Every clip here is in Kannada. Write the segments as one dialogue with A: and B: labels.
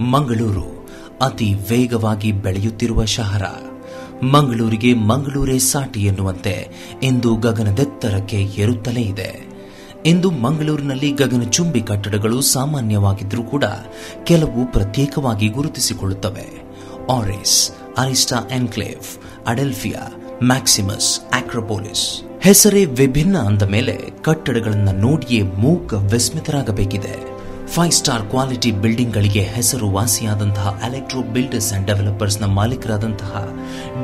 A: ಮಂಗಳೂರು ಅತಿ ವೇಗವಾಗಿ ಬೆಳೆಯುತ್ತಿರುವ ಶಹರ. ಮಂಗಳೂರಿಗೆ ಮಂಗಳೂರೇ ಸಾಟಿ ಎನ್ನುವಂತೆ ಇಂದು ಗಗನದೆತ್ತರಕ್ಕೆ ಏರುತ್ತಲೇ ಇದೆ. ಇಂದು ಮಂಗಳೂರಿನಲ್ಲಿ ಗಗನಚುಂಬಿ ಕಟ್ಟಡಗಳು ಸಾಮಾನ್ಯವಾಗಿದ್ದರೂ ಕೂಡ ಕೆಲವು ಪ್ರತ್ಯೇಕವಾಗಿ ಗುರುತಿಸಿಕೊಳ್ಳುತ್ತವೆ. ಆರಿಸ್, ಅರಿಸ್ಟಾ ಎನ್ಕ್ಲೇವ್, ಅಡೆಲ್ಫಿಯಾ, ಮ್ಯಾಕ್ಸಿಮಸ್, ಆಕ್ರೋಪೋಲಿಸ್. ಹೆಸರೇ ವಿಭಿನ್ನ ಅಂದ ಮೇಲೆ ಕಟ್ಟಡಗಳನ್ನು ನೋಡಿಯೇ ಮೂಕ ವಿಸ್ಮಿತರಾಗಬೇಕಿದೆ ಫೈವ್ ಸ್ಟಾರ್ ಕ್ವಾಲಿಟಿ ಬಿಲ್ಡಿಂಗ್ಗಳಿಗೆ ಹೆಸರು ವಾಸಿಯಾದಂತಹ ಎಲೆಕ್ಟ್ರೋ ಬಿಲ್ಡರ್ಸ್ ಅಂಡ್ ಡೆವಲಪರ್ಸ್ನ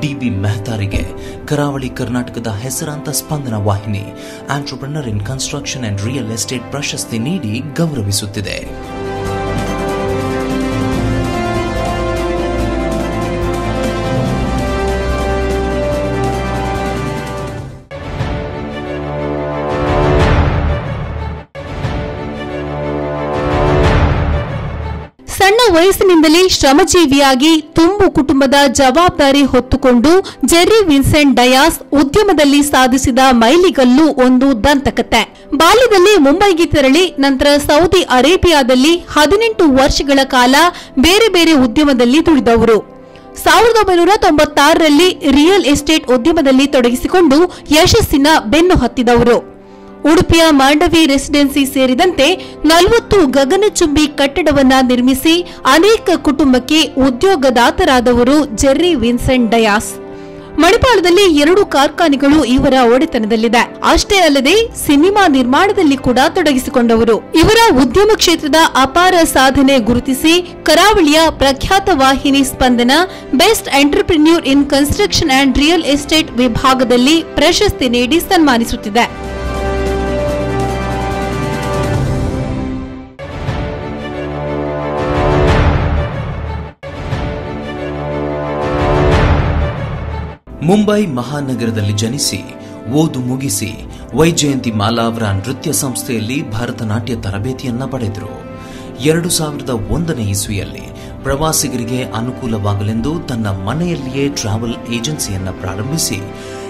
A: ಡಿ ಬಿ ಮೆಹ್ತಾರಿಗೆ ಕರಾವಳಿ ಕರ್ನಾಟಕದ ಹೆಸರಾಂತ ಸ್ಪಂದನ ವಾಹಿನಿ entrepreneur in construction and real estate ಪ್ರಶಸ್ತಿ ನೀಡಿ ಗೌರವಿಸುತ್ತಿದೆ.
B: ವಯಸ್ಸಿನಿಂದಲೇ ಶ್ರಮಜೀವಿಯಾಗಿ ತುಂಬು ಕುಟುಂಬದ ಜವಾಬ್ದಾರಿ ಹೊತ್ತುಕೊಂಡು ಜೆರ್ರಿ ವಿನ್ಸೆಂಟ್ ಡಯಾಸ್ ಉದ್ಯಮದಲ್ಲಿ ಸಾಧಿಸಿದ ಮೈಲಿಗಲ್ಲು ಒಂದು ದಂತಕತೆ ಬಾಲ್ಯದಲ್ಲಿ ಮುಂಬೈಗೆ ತೆರಳಿ, ನಂತರ ಸೌದಿ ಅರೇಬಿಯಾದಲ್ಲಿ ಹದಿನೆಂಟು ವರ್ಷಗಳ ಕಾಲ ಬೇರೆ ಬೇರೆ ಉದ್ಯಮದಲ್ಲಿ ದುಡಿದವರು. ಸಾವಿರದ ಒಂಬೈನೂರ ತೊಂಬತ್ತಾರರಲ್ಲಿ ರಿಯಲ್ ಎಸ್ಟೇಟ್ ಉದ್ಯಮದಲ್ಲಿ ತೊಡಗಿಸಿಕೊಂಡು ಯಶಸ್ಸಿನ ಬೆನ್ನು ಹತ್ತಿದವರು. ಉಡುಪಿಯ ಮಾಂಡವಿ ರೆಸಿಡೆನ್ಸಿ ಸೇರಿದಂತೆ ನಲವತ್ತು ಗಗನಚುಂಬಿ ಕಟ್ಟಡವನ್ನ ನಿರ್ಮಿಸಿ ಅನೇಕ ಕುಟುಂಬಕ್ಕೆ ಉದ್ಯೋಗದಾತರಾದವರು ಜೆರ್ರಿ ವಿನ್ಸೆಂಟ್ ಡಯಾಸ್. ಮಣಿಪಾಲದಲ್ಲಿ ಎರಡು ಕಾರ್ಖಾನೆಗಳು ಇವರ ಒಡೆತನದಲ್ಲಿದೆ. ಅಷ್ಟೇ ಅಲ್ಲದೆ ಸಿನಿಮಾ ನಿರ್ಮಾಣದಲ್ಲಿ ಕೂಡ ತೊಡಗಿಸಿಕೊಂಡವರು. ಇವರ ಉದ್ಯಮ ಕ್ಷೇತ್ರದ ಅಪಾರ ಸಾಧನೆ ಗುರುತಿಸಿ ಕರಾವಳಿಯ ಪ್ರಖ್ಯಾತ ವಾಹಿನಿ Spandana best entrepreneur in construction and real estate ವಿಭಾಗದಲ್ಲಿ ಪ್ರಶಸ್ತಿ ನೀಡಿ ಸನ್ಮಾನಿಸುತ್ತಿದೆ.
A: ಮುಂಬೈ ಮಹಾನಗರದಲ್ಲಿ ಜನಿಸಿ, ಓದು ಮುಗಿಸಿ, ವೈಜಯಂತಿ ಮಾಲಾ ಅವರ ನೃತ್ಯ ಸಂಸ್ಥೆಯಲ್ಲಿ ಭರತನಾಟ್ಯ ತರಬೇತಿಯನ್ನ ಪಡೆದರು. ಎರಡು ಸಾವಿರದ ಒಂದನೇ ಇಸ್ವಿಯಲ್ಲಿ ಪ್ರವಾಸಿಗರಿಗೆ ಅನುಕೂಲವಾಗಲೆಂದು ತನ್ನ ಮನೆಯಲ್ಲಿಯೇ ಟ್ರಾವೆಲ್ ಏಜೆನ್ಸಿಯನ್ನು ಪ್ರಾರಂಭಿಸಿ,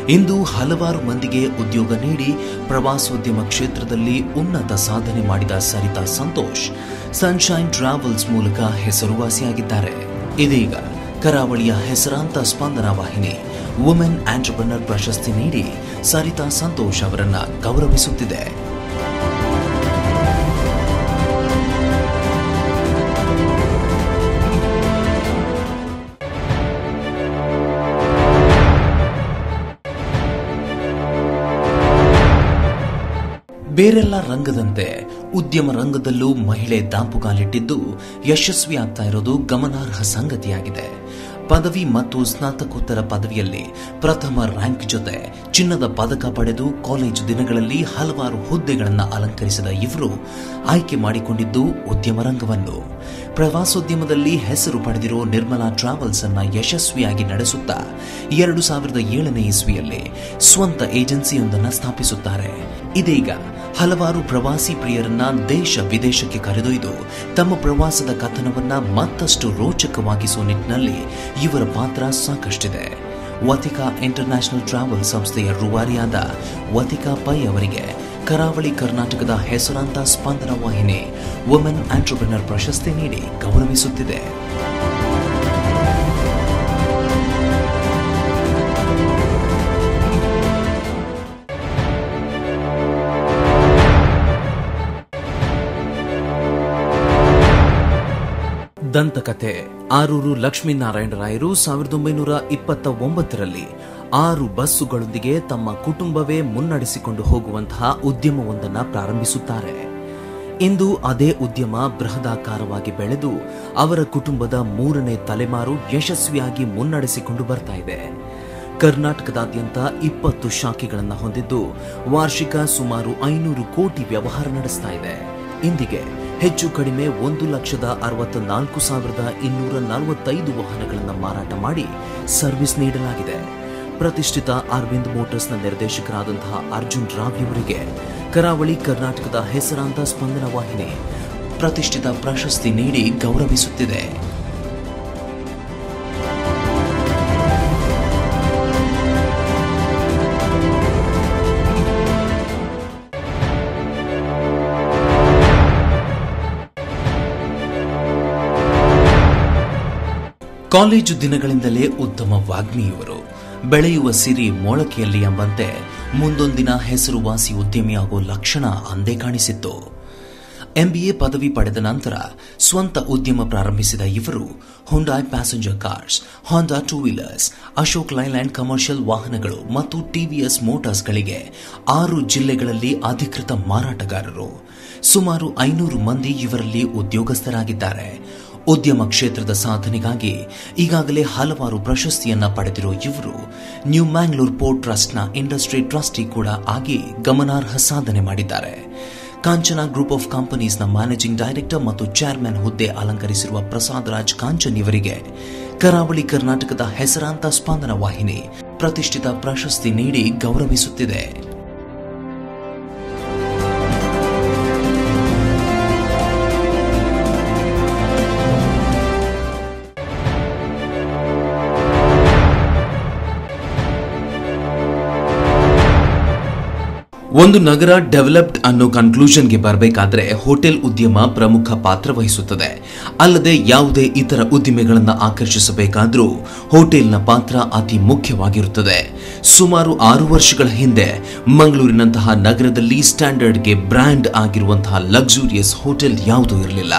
A: ಇಂದು ಹಲವಾರು ಮಂದಿಗೆ ಉದ್ಯೋಗ ನೀಡಿ ಪ್ರವಾಸೋದ್ಯಮ ಕ್ಷೇತ್ರದಲ್ಲಿ ಉನ್ನತ ಸಾಧನೆ ಮಾಡಿದ ಸರಿತಾ ಸಂತೋಷ್ ಸನ್ಶೈನ್ ಟ್ರಾವೆಲ್ಸ್ ಮೂಲಕ ಹೆಸರುವಾಸಿಯಾಗಿದ್ದಾರೆ. ಇದೀಗ ಕರಾವಳಿಯ ಹೆಸರಾಂತ ಸ್ಪಂದನಾ ವಾಹಿನಿ ವುಮೆನ್ ಆಂಟರ್ಪ್ರನರ್ ಪ್ರಶಸ್ತಿ ನೀಡಿ ಸರಿತಾ ಸಂತೋಷ್ ಅವರನ್ನ ಗೌರವಿಸುತ್ತಿದೆ. ಬೇರೆಲ್ಲ ರಂಗದಂತೆ ಉದ್ಯಮ ರಂಗದಲ್ಲೂ ಮಹಿಳೆ ದಾಪುಗಾಲಿಟ್ಟಿದ್ದು ಯಶಸ್ವಿ ಆಗ್ತಾ ಇರೋದು ಗಮನಾರ್ಹ ಸಂಗತಿಯಾಗಿದೆ. ಪದವಿ ಮತ್ತು ಸ್ನಾತಕೋತ್ತರ ಪದವಿಯಲ್ಲಿ ಪ್ರಥಮ ರ್ಯಾಂಕ್ ಜೊತೆ ಚಿನ್ನದ ಪದಕ ಪಡೆದು ಕಾಲೇಜು ದಿನಗಳಲ್ಲಿ ಹಲವಾರು ಹುದ್ದೆಗಳನ್ನು ಅಲಂಕರಿಸಿದ ಇವರು ಆಯ್ಕೆ ಮಾಡಿಕೊಂಡಿದ್ದು ಉದ್ಯಮ ರಂಗವನ್ನು. ಪ್ರವಾಸೋದ್ಯಮದಲ್ಲಿ ಹೆಸರು ಪಡೆದಿರೋ ನಿರ್ಮಲಾ ಟ್ರಾವೆಲ್ಸ್ ಅನ್ನ ಯಶಸ್ವಿಯಾಗಿ ನಡೆಸುತ್ತಾ ಎರಡು ಸಾವಿರದ ಏಳನೇ ಇಸ್ವಿಯಲ್ಲಿ ಸ್ವಂತ ಏಜೆನ್ಸಿಯೊಂದನ್ನು ಸ್ಥಾಪಿಸುತ್ತಾರೆ. ಇದೀಗ ಹಲವಾರು ಪ್ರವಾಸಿ ಪ್ರಿಯರನ್ನ ದೇಶ ವಿದೇಶಕ್ಕೆ ಕರೆದೊಯ್ದು ತಮ್ಮ ಪ್ರವಾಸದ ಕಥನವನ್ನ ಮತ್ತಷ್ಟು ರೋಚಕವಾಗಿಸುವ ನಿಟ್ಟಿನಲ್ಲಿ ಇವರ ಪಾತ್ರ ಸಾಕಷ್ಟಿದೆ. ವತಿಕಾ ಇಂಟರ್ನ್ಯಾಷನಲ್ ಟ್ರಾವೆಲ್ ಸಂಸ್ಥೆಯ ರೂವಾರಿಯಾದ ವತಿಕಾ ಪೈ ಅವರಿಗೆ ಕರಾವಳಿ ಕರ್ನಾಟಕದ ಹೆಸರಾಂತ ಸ್ಪಂದನ ವಾಹಿನಿ ವುಮೆನ್ ಆಂಟರ್ಪ್ರಿನರ್ ಪ್ರಶಸ್ತಿ ನೀಡಿ ಗೌರವಿಸುತ್ತಿದೆ. ದಂತಕಥೆ, ಆರೂರು ಲಕ್ಷ್ಮೀನಾರಾಯಣ ರಾಯರು ಸಾವಿರದ ಒಂಬೈನೂರ ಇಪ್ಪತ್ತ ಒಂಬತ್ತರಲ್ಲಿ ಆರು ಬಸ್ಸುಗಳೊಂದಿಗೆ ತಮ್ಮ ಕುಟುಂಬವೇ ಮುನ್ನಡೆಸಿಕೊಂಡು ಹೋಗುವಂತಹ ಉದ್ಯಮವೊಂದನ್ನು ಪ್ರಾರಂಭಿಸುತ್ತಾರೆ. ಇಂದು ಅದೇ ಉದ್ಯಮ ಬೃಹದಾಕಾರವಾಗಿ ಬೆಳೆದು ಅವರ ಕುಟುಂಬದ ಮೂರನೇ ತಲೆಮಾರು ಯಶಸ್ವಿಯಾಗಿ ಮುನ್ನಡೆಸಿಕೊಂಡು ಬರ್ತಾ ಇದೆ. ಕರ್ನಾಟಕದಾದ್ಯಂತ ಇಪ್ಪತ್ತು ಶಾಖೆಗಳನ್ನು ಹೊಂದಿದ್ದು ವಾರ್ಷಿಕ ಸುಮಾರು ಐನೂರು ಕೋಟಿ ವ್ಯವಹಾರ ನಡೆಸ್ತಾ ಇದೆ. ಇಂದಿಗೆ ಹೆಚ್ಚು ಕಡಿಮೆ ಒಂದು ಲಕ್ಷದ ಅರವತ್ತ ನಾಲ್ಕು ಸಾವಿರದ ಇನ್ನೂರ ನಲವತ್ತೈದು ವಾಹನಗಳನ್ನು ಮಾರಾಟ ಮಾಡಿ ಸರ್ವಿಸ್ ನೀಡಲಾಗಿದೆ. ಪ್ರತಿಷ್ಠಿತ ಅರವಿಂದ್ ಮೋಟರ್ಸ್ನ ನಿರ್ದೇಶಕರಾದಂತಹ ಅರ್ಜುನ್ ರಾವ್ ಇವರಿಗೆ ಕರಾವಳಿ ಕರ್ನಾಟಕದ ಹೆಸರಾಂತ ಸ್ಪಂದನ ವಾಹಿನಿ ಪ್ರತಿಷ್ಠಿತ ಪ್ರಶಸ್ತಿ ನೀಡಿ ಗೌರವಿಸುತ್ತಿದೆ. ಕಾಲೇಜು ದಿನಗಳಿಂದಲೇ ಉತ್ತಮ ವಾಗ್ಮಿಯವರು. ಬೆಳೆಯುವ ಸಿರಿ ಮೊಳಕೆಯಲ್ಲಿ ಎಂಬಂತೆ ಮುಂದೊಂದಿನ ಹೆಸರುವಾಸಿ ಉದ್ಯಮಿಯಾಗೋ ಲಕ್ಷಣ ಅಂದೇ ಕಾಣಿಸಿತ್ತು. ಎಂಬಿಎ ಪದವಿ ಪಡೆದ ನಂತರ ಸ್ವಂತ ಉದ್ಯಮ ಪ್ರಾರಂಭಿಸಿದ ಇವರು Hyundai passenger cars Honda two wheelers Ashok Leyland commercial ವಾಹನಗಳು ಮತ್ತು ಟಿವಿಎಸ್ ಮೋಟಾರ್ಸ್ಗಳಿಗೆ ಆರು ಜಿಲ್ಲೆಗಳಲ್ಲಿ ಅಧಿಕೃತ ಮಾರಾಟಗಾರರು. ಸುಮಾರು ಐನೂರು ಮಂದಿ ಇವರಲ್ಲಿ ಉದ್ಯೋಗಸ್ಥರಾಗಿದ್ದಾರೆ. ಉದ್ಯಮ ಕ್ಷೇತ್ರದ ಸಾಧನೆಗಾಗಿ ಈಗಾಗಲೇ ಹಲವಾರು ಪ್ರಶಸ್ತಿಯನ್ನ ಪಡೆದಿರುವ ಇವರು ನ್ಯೂ ಮ್ಯಾಂಗ್ಳೂರ್ ಪೋರ್ಟ್ ಟ್ರಸ್ಟ್ನ ಇಂಡಸ್ಟ್ರಿ ಟ್ರಸ್ಟಿ ಕೂಡ ಆಗಿ ಗಮನಾರ್ಹ ಸಾಧನೆ ಮಾಡಿದ್ದಾರೆ. ಕಾಂಚನ ಗ್ರೂಪ್ ಆಫ್ ಕಂಪನೀಸ್ನ ಮ್ಯಾನೇಜಿಂಗ್ ಡೈರೆಕ್ಟರ್ ಮತ್ತು ಚೇರ್ಮನ್ ಹುದ್ದೆ ಅಲಂಕರಿಸಿರುವ ಪ್ರಸಾದ್ ರಾಜ್ ಕಾಂಚನ್ ಇವರಿಗೆ ಕರಾವಳಿ ಕರ್ನಾಟಕದ ಹೆಸರಾಂತ ಸ್ಪಂದನ ವಾಹಿನಿ ಪ್ರತಿಷ್ಠಿತ ಪ್ರಶಸ್ತಿ ನೀಡಿ ಗೌರವಿಸುತ್ತಿದೆ. ಒಂದು ನಗರ ಡೆವಲಪ್ಡ್ ಅನ್ನೋ ಕನ್ಕ್ಲೂಷನ್ಗೆ ಬರಬೇಕಾದ್ರೆ ಹೋಟೆಲ್ ಉದ್ಯಮ ಪ್ರಮುಖ ಪಾತ್ರ ವಹಿಸುತ್ತದೆ. ಅಲ್ಲದೆ ಯಾವುದೇ ಇತರ ಉದ್ದಿಮೆಗಳನ್ನು ಆಕರ್ಷಿಸಬೇಕಾದರೂ ಹೋಟೆಲ್ನ ಪಾತ್ರ ಅತಿ ಮುಖ್ಯವಾಗಿರುತ್ತದೆ. ಸುಮಾರು ಆರು ವರ್ಷಗಳ ಹಿಂದೆ ಮಂಗಳೂರಿನಂತಹ ನಗರದಲ್ಲಿ ಸ್ಟ್ಯಾಂಡರ್ಡ್ಗೆ ಬ್ರ್ಯಾಂಡ್ ಆಗಿರುವಂತಹ ಲಕ್ಸುರಿಯಸ್ ಹೋಟೆಲ್ ಯಾವುದೂ ಇರಲಿಲ್ಲ.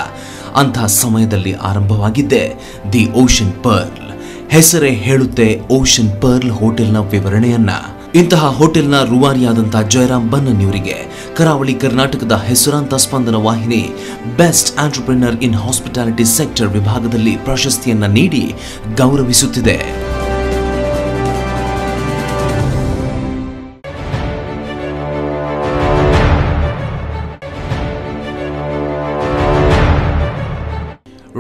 A: ಅಂತಹ ಸಮಯದಲ್ಲಿ ಆರಂಭವಾಗಿದ್ದೆ ದಿ ಓಷನ್ ಪರ್ಲ್ ಹೆಸರೇ ಹೇಳುತ್ತೆ ಓಷನ್ ಪರ್ಲ್ ಹೋಟೆಲ್ನ ವಿವರಣೆಯನ್ನ. ಇಂತಹ ಹೋಟೆಲ್ನ ರೂವಾರಿಯಾದಂತಹ ಜಯರಾಮ್ ಬನ್ನನ್ ಇವರಿಗೆ ಕರಾವಳಿ ಕರ್ನಾಟಕದ ಹೆಸರಾಂತ ಸ್ಪಂದನ ವಾಹಿನಿ best entrepreneur in hospitality sector ವಿಭಾಗದಲ್ಲಿ ಪ್ರಶಸ್ತಿಯನ್ನ ನೀಡಿ ಗೌರವಿಸುತ್ತಿದೆ.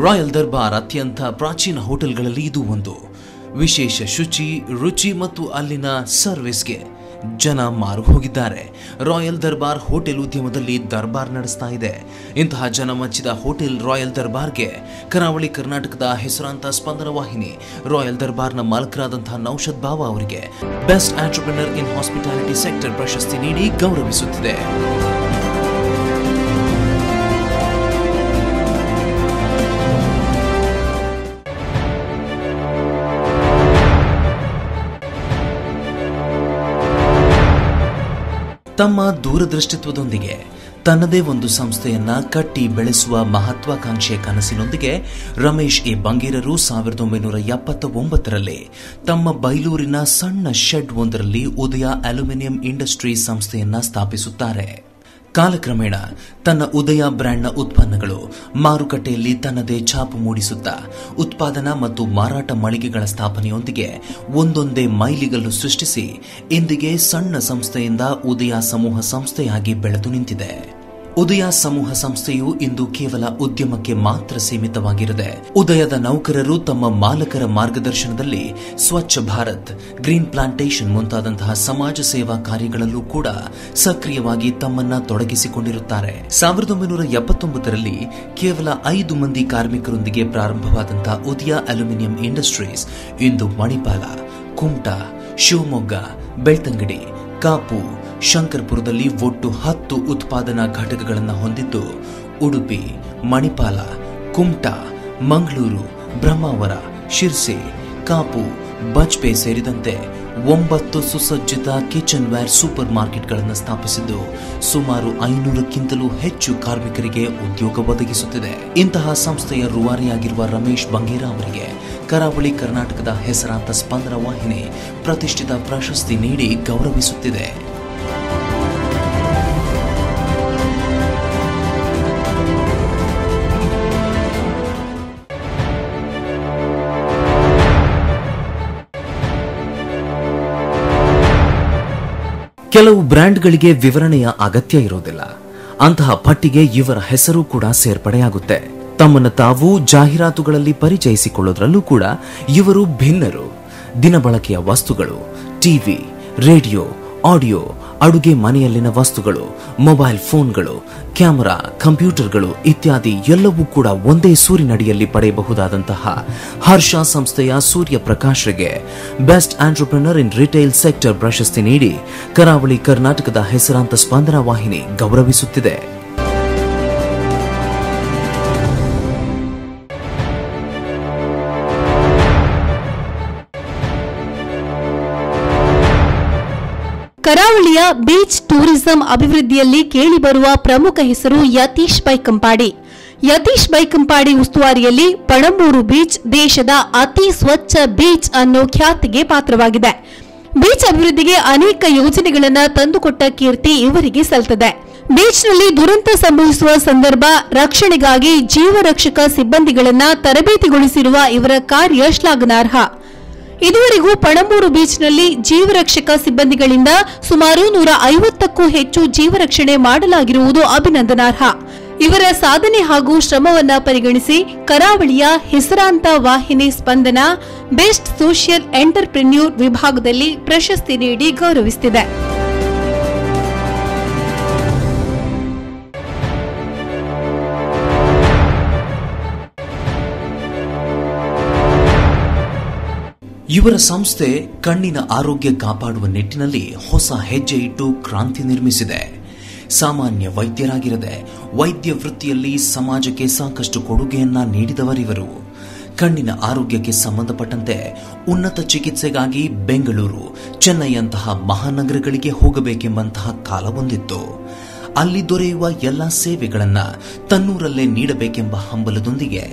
A: ರಾಯಲ್ ದರ್ಬಾರ್ ಅತ್ಯಂತ ಪ್ರಾಚೀನ ಹೋಟೆಲ್ಗಳಲ್ಲಿ ಇದು ಒಂದು. ವಿಶೇಷ ಶುಚಿ, ರುಚಿ ಮತ್ತು ಅಲ್ಲಿನ ಸರ್ವಿಸ್ಗೆ ಜನ ಮಾರು ಹೋಗಿದ್ದಾರೆ. ರಾಯಲ್ ದರ್ಬಾರ್ ಹೋಟೆಲ್ ಉದ್ಯಮದಲ್ಲಿ ದರ್ಬಾರ್ ನಡೆಸ್ತಾ ಇದೆ. ಇಂತಹ ಜನ ಮಚ್ಚಿದ ಹೋಟೆಲ್ ರಾಯಲ್ ದರ್ಬಾರ್ಗೆ ಕರಾವಳಿ ಕರ್ನಾಟಕದ ಹೆಸರಾಂತ ಸ್ಪಂದನ ವಾಹಿನಿ, ರಾಯಲ್ ದರ್ಬಾರ್ನ ಮಾಲಕರಾದಂತಹ ನೌಷದ್ ಬಾವಾ ಅವರಿಗೆ best entrepreneur in hospitality sector ಪ್ರಶಸ್ತಿ ನೀಡಿ ಗೌರವಿಸುತ್ತಿದೆ. ತಮ್ಮ ದೂರದೃಷ್ಟಿತ್ವದೊಂದಿಗೆ, ತನ್ನದೇ ಒಂದು ಸಂಸ್ಥೆಯನ್ನ ಕಟ್ಟಿ ಬೆಳೆಸುವ ಮಹತ್ವಾಕಾಂಕ್ಷೆಯ ಕನಸಿನೊಂದಿಗೆ ರಮೇಶ್ ಎ. ಬಂಗೀರರು ಸಾವಿರದ ಒಂಬೈನೂರ ಎಪ್ಪತ್ತ ಒಂಬತ್ತರಲ್ಲಿ ತಮ್ಮ ಬೈಲೂರಿನ ಸಣ್ಣ ಶೆಡ್ ಒಂದರಲ್ಲಿ ಉದಯ ಅಲ್ಯೂಮಿನಿಯಂ ಇಂಡಸ್ಟ್ರೀಸ್ ಸಂಸ್ಥೆಯನ್ನ ಸ್ಥಾಪಿಸುತ್ತಾರೆ. ಕಾಲಕ್ರಮೇಣ ತನ್ನ ಉದಯ ಬ್ರ್ಯಾಂಡ್ನ ಉತ್ಪನ್ನಗಳು ಮಾರುಕಟ್ಟೆಯಲ್ಲಿ ತನ್ನದೇ ಛಾಪು ಮೂಡಿಸುತ್ತಾ, ಉತ್ಪಾದನಾ ಮತ್ತು ಮಾರಾಟ ಮಳಿಗೆಗಳ ಸ್ಥಾಪನೆಯೊಂದಿಗೆ ಒಂದೊಂದೇ ಮೈಲಿಗಲ್ಲು ಸೃಷ್ಟಿಸಿ ಇಂದಿಗೆ ಸಣ್ಣ ಸಂಸ್ಥೆಯಿಂದ ಉದಯ ಸಮೂಹ ಸಂಸ್ಥೆಯಾಗಿ ಬೆಳೆದು ನಿಂತಿದೆ. ಉದಯ ಸಮೂಹ ಸಂಸ್ಥೆಯು ಇಂದು ಕೇವಲ ಉದ್ಯಮಕ್ಕೆ ಮಾತ್ರ ಸೀಮಿತವಾಗಿರದೆ, ಉದಯದ ನೌಕರರು ತಮ್ಮ ಮಾಲಕರ ಮಾರ್ಗದರ್ಶನದಲ್ಲಿ ಸ್ವಚ್ಛ ಭಾರತ್, ಗ್ರೀನ್ ಪ್ಲಾಂಟೇಷನ್ ಮುಂತಾದಂತಹ ಸಮಾಜ ಸೇವಾ ಕಾರ್ಯಗಳಲ್ಲೂ ಕೂಡ ಸಕ್ರಿಯವಾಗಿ ತಮ್ಮನ್ನ ತೊಡಗಿಸಿಕೊಂಡಿರುತ್ತಾರೆ. ಸಾವಿರದ ಒಂಬೈನೂರ ಎಪ್ಪತ್ತೊಂಬತ್ತರಲ್ಲಿ ಕೇವಲ ಐದು ಮಂದಿ ಕಾರ್ಮಿಕರೊಂದಿಗೆ ಪ್ರಾರಂಭವಾದಂತಹ ಉದಯ ಅಲ್ಯೂಮಿನಿಯಂ ಇಂಡಸ್ಟ್ರೀಸ್ ಇಂದು ಮಣಿಪಾಲ, ಕುಮಟಾ, ಶಿವಮೊಗ್ಗ, ಬೆಳ್ತಂಗಡಿ ಕಾಪು ಶಂಕರ್ಪುರದಲ್ಲಿ ಒಟ್ಟು ಹತ್ತು ಉತ್ಪಾದನಾ ಘಟಕಗಳನ್ನು ಹೊಂದಿದ್ದು, ಉಡುಪಿ, ಮಣಿಪಾಲ, ಕುಮಟಾ, ಮಂಗಳೂರು, ಬ್ರಹ್ಮಾವರ, ಶಿರ್ಸಿ, ಕಾಪು, ಬಜ್ಪೆ ಸೇರಿದಂತೆ ಒಂಬತ್ತು ಸುಸಜ್ಜಿತ ಕಿಚನ್ ವೇರ್ ಸೂಪರ್ ಮಾರ್ಕೆಟ್ಗಳನ್ನು ಸ್ಥಾಪಿಸಿದ್ದು ಸುಮಾರು ಐನೂರಕ್ಕಿಂತಲೂ ಹೆಚ್ಚು ಕಾರ್ಮಿಕರಿಗೆ ಉದ್ಯೋಗ ಒದಗಿಸುತ್ತಿದೆ. ಇಂತಹ ಸಂಸ್ಥೆಯ ರೂವಾರಿಯಾಗಿರುವ ರಮೇಶ್ ಬಂಗೇರ ಅವರಿಗೆ ಕರಾವಳಿ ಕರ್ನಾಟಕದ ಹೆಸರಾಂತ ಸ್ಪಂದನ ವಾಹಿನಿ ಪ್ರತಿಷ್ಠಿತ ಪ್ರಶಸ್ತಿ ನೀಡಿ ಗೌರವಿಸುತ್ತಿದೆ. ಕೆಲವು ಬ್ರ್ಯಾಂಡ್ಗಳಿಗೆ ವಿವರಣೆಯ ಅಗತ್ಯ ಇರೋದಿಲ್ಲ. ಅಂತಹ ಪಟ್ಟಿಗೆ ಇವರ ಹೆಸರು ಕೂಡ ಸೇರ್ಪಡೆಯಾಗುತ್ತೆ. ತಮ್ಮನ್ನು ತಾವು ಜಾಹೀರಾತುಗಳಲ್ಲಿ ಪರಿಚಯಿಸಿಕೊಳ್ಳೋದ್ರಲ್ಲೂ ಕೂಡ ಇವರು ಭಿನ್ನರು. ದಿನಬಳಕೆಯ ವಸ್ತುಗಳು, ಟಿವಿ, ರೇಡಿಯೋ, ಆಡಿಯೋ ಅಡುಗೆ ಮನೆಯಲ್ಲಿನ ವಸ್ತುಗಳು ಮೊಬೈಲ್ ಫೋನ್ಗಳು ಕ್ಯಾಮೆರಾ ಕಂಪ್ಯೂಟರ್ಗಳು ಇತ್ಯಾದಿ ಎಲ್ಲವೂ ಕೂಡ ಒಂದೇ ಸೂರಿನಡಿಯಲ್ಲಿ ಪಡೆಯಬಹುದಾದಂತಹ ಹರ್ಷ ಸಂಸ್ಥೆಯ Surya ಪ್ರಕಾಶ್ಗೆ best entrepreneur in retail sector ಪ್ರಶಸ್ತಿ ನೀಡಿ ಕರಾವಳಿ ಕರ್ನಾಟಕದ ಹೆಸರಾಂತ ಸ್ಪಂದನ ವಾಹಿನಿ ಗೌರವಿಸುತ್ತಿದೆ.
B: ಕರಾವಳಿಯ ಬೀಚ್ ಟೂರಿಸಂ ಅಭಿವೃದ್ಧಿಯಲ್ಲಿ ಕೇಳಿಬರುವ ಪ್ರಮುಖ ಹೆಸರು ಯತೀಶ್ ಬೈಕಂಪಾಡಿ. ಯತೀಶ್ ಬೈಕಂಪಾಡಿ ಉಸ್ತುವಾರಿಯಲ್ಲಿ ಪಣಂಬೂರು ಬೀಚ್ ದೇಶದ ಅತಿ ಸ್ವಚ್ಛ ಬೀಚ್ ಅನ್ನೋ ಖ್ಯಾತಿಗೆ ಪಾತ್ರವಾಗಿದೆ. ಬೀಚ್ ಅಭಿವೃದ್ಧಿಗೆ ಅನೇಕ ಯೋಜನೆಗಳನ್ನು ತಂದುಕೊಟ್ಟ ಕೀರ್ತಿ ಇವರಿಗೆ ಸಲ್ತದೆ. ಬೀಚ್ನಲ್ಲಿ ದುರಂತ ಸಂಭವಿಸುವ ಸಂದರ್ಭ, ರಕ್ಷಣೆಗಾಗಿ ಜೀವರಕ್ಷಕ ಸಿಬ್ಬಂದಿಗಳನ್ನ ತರಬೇತಿಗೊಳಿಸಿರುವ ಇವರ ಕಾರ್ಯ ಶ್ಲಾಘನಾರ್ಹ. ಇದುವರೆಗೂ ಪಣಂಬೂರು ಬೀಚ್ನಲ್ಲಿ ಜೀವರಕ್ಷಕ ಸಿಬ್ಬಂದಿಗಳಿಂದ ಸುಮಾರು ನೂರ ಐವತ್ತಕ್ಕೂ ಹೆಚ್ಚು ಜೀವರಕ್ಷಣೆ ಮಾಡಲಾಗಿರುವುದು ಅಭಿನಂದನಾರ್ಹ. ಇವರ ಸಾಧನೆ ಹಾಗೂ ಶ್ರಮವನ್ನ ಪರಿಗಣಿಸಿ ಕರಾವಳಿಯ ಹೆಸರಾಂತ ವಾಹಿನಿ ಸ್ಪಂದನ ಬೆಸ್ಟ್ ಸೋಷಿಯಲ್ ಎಂಟರ್ಪ್ರೆನ್ಯೂರ್ ವಿಭಾಗದಲ್ಲಿ ಪ್ರಶಸ್ತಿ ನೀಡಿ ಗೌರವಿಸುತ್ತಿದೆ
A: ಇವರ ಸಂಸ್ಥೆ ಕಣ್ಣಿನ ಆರೋಗ್ಯ ಕಾಪಾಡುವ ನಿಟ್ಟಿನಲ್ಲಿ ಹೊಸ ಹೆಜ್ಜೆ ಇಟ್ಟು ಕ್ರಾಂತಿ ನಿರ್ಮಿಸಿದೆ. ಸಾಮಾನ್ಯ ವೈದ್ಯರಾಗಿರದೆ ವೈದ್ಯ ವೃತ್ತಿಯಲ್ಲಿ ಸಮಾಜಕ್ಕೆ ಸಾಕಷ್ಟು ಕೊಡುಗೆಯನ್ನ ನೀಡಿದವರಿವರು. ಕಣ್ಣಿನ ಆರೋಗ್ಯಕ್ಕೆ ಸಂಬಂಧಪಟ್ಟಂತೆ ಉನ್ನತ ಚಿಕಿತ್ಸೆಗಾಗಿ ಬೆಂಗಳೂರು, ಚೆನ್ನೈಯಂತಹ ಮಹಾನಗರಗಳಿಗೆ ಹೋಗಬೇಕೆಂಬಂತಹ ಕಾಲ ಒಂದಿತ್ತು ಅಲ್ಲಿ ದೊರೆಯುವ ಎಲ್ಲ ಸೇವೆಗಳನ್ನು ತನ್ನೂರಲ್ಲೇ ನೀಡಬೇಕೆಂಬ ಹಂಬಲದೊಂದಿಗೆ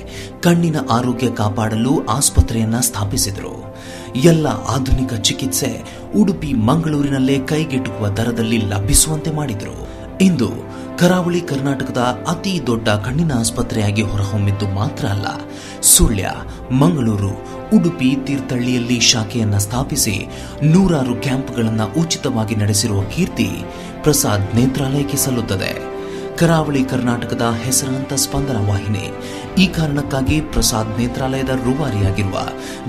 A: ಕಣ್ಣಿನ ಆರೋಗ್ಯ ಕಾಪಾಡಲು ಆಸ್ಪತ್ರೆಯನ್ನ ಸ್ಥಾಪಿಸಿದರು. ಎಲ್ಲ ಆಧುನಿಕ ಚಿಕಿತ್ಸೆ ಉಡುಪಿ ಮಂಗಳೂರಿನಲ್ಲೇ ಕೈಗೆಟುಕುವ ದರದಲ್ಲಿ ಲಭಿಸುವಂತೆ ಮಾಡಿದರು. ಇಂದು ಕರಾವಳಿ ಕರ್ನಾಟಕದ ಅತಿ ದೊಡ್ಡ ಕಣ್ಣಿನ ಆಸ್ಪತ್ರೆಯಾಗಿ ಹೊರಹೊಮ್ಮಿದ್ದು ಮಾತ್ರ ಅಲ್ಲ, ಸುಳ್ಯ, ಮಂಗಳೂರು, ಉಡುಪಿ ತೀರ್ಥಹಳ್ಳಿಯಲ್ಲಿ ಶಾಖೆಯನ್ನ ಸ್ಥಾಪಿಸಿ ನೂರಾರು ಕ್ಯಾಂಪ್ಗಳನ್ನು ಉಚಿತವಾಗಿ ನಡೆಸಿರುವ ಕೀರ್ತಿ ಪ್ರಸಾದ್ ನೇತ್ರಾಲಯಕ್ಕೆ ಸಲ್ಲುತ್ತದೆ. ಕರಾವಳಿ ಕರ್ನಾಟಕದ ಹೆಸರಾಂತ ಸ್ಪಂದನ ವಾಹಿನಿ. ಈ ಕಾರಣಕ್ಕಾಗಿ ಪ್ರಸಾದ್ ನೇತ್ರಾಲಯದ ರೂವಾರಿಯಾಗಿರುವ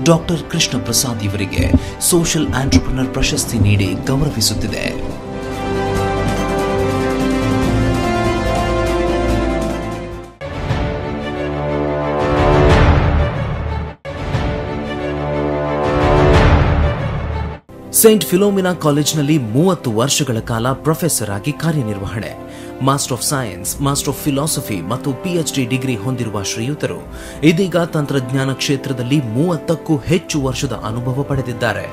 A: ಡಾಕ್ಟರ್ ಕೃಷ್ಣ ಪ್ರಸಾದ್ ಇವರಿಗೆ ಸೋಷಿಯಲ್ ಆಂಟರ್ಪ್ರಿನರ್ ಪ್ರಶಸ್ತಿ ನೀಡಿ ಗೌರವಿಸುತ್ತಿದೆ. ಸೈಂಟ್ ಫಿಲೋಮಿನಾ ಕಾಲೇಜಿನಲ್ಲಿ ಮೂವತ್ತು ವರ್ಷಗಳ ಕಾಲ ಪ್ರೊಫೆಸರ್ ಆಗಿ ಕಾರ್ಯನಿರ್ವಹಣೆ. Master of science master of philosophy ಮತ್ತು ಪಿಎಚ್ಡಿ ಡಿಗ್ರಿ ಹೊಂದಿರುವ ಶ್ರೀಯುತರು ಇದೀಗ ತಂತ್ರಜ್ಞಾನ ಕ್ಷೇತ್ರದಲ್ಲಿ ಮೂವತ್ತಕ್ಕೂ ಹೆಚ್ಚು ವರ್ಷದ ಅನುಭವ ಪಡೆದಿದ್ದಾರೆ.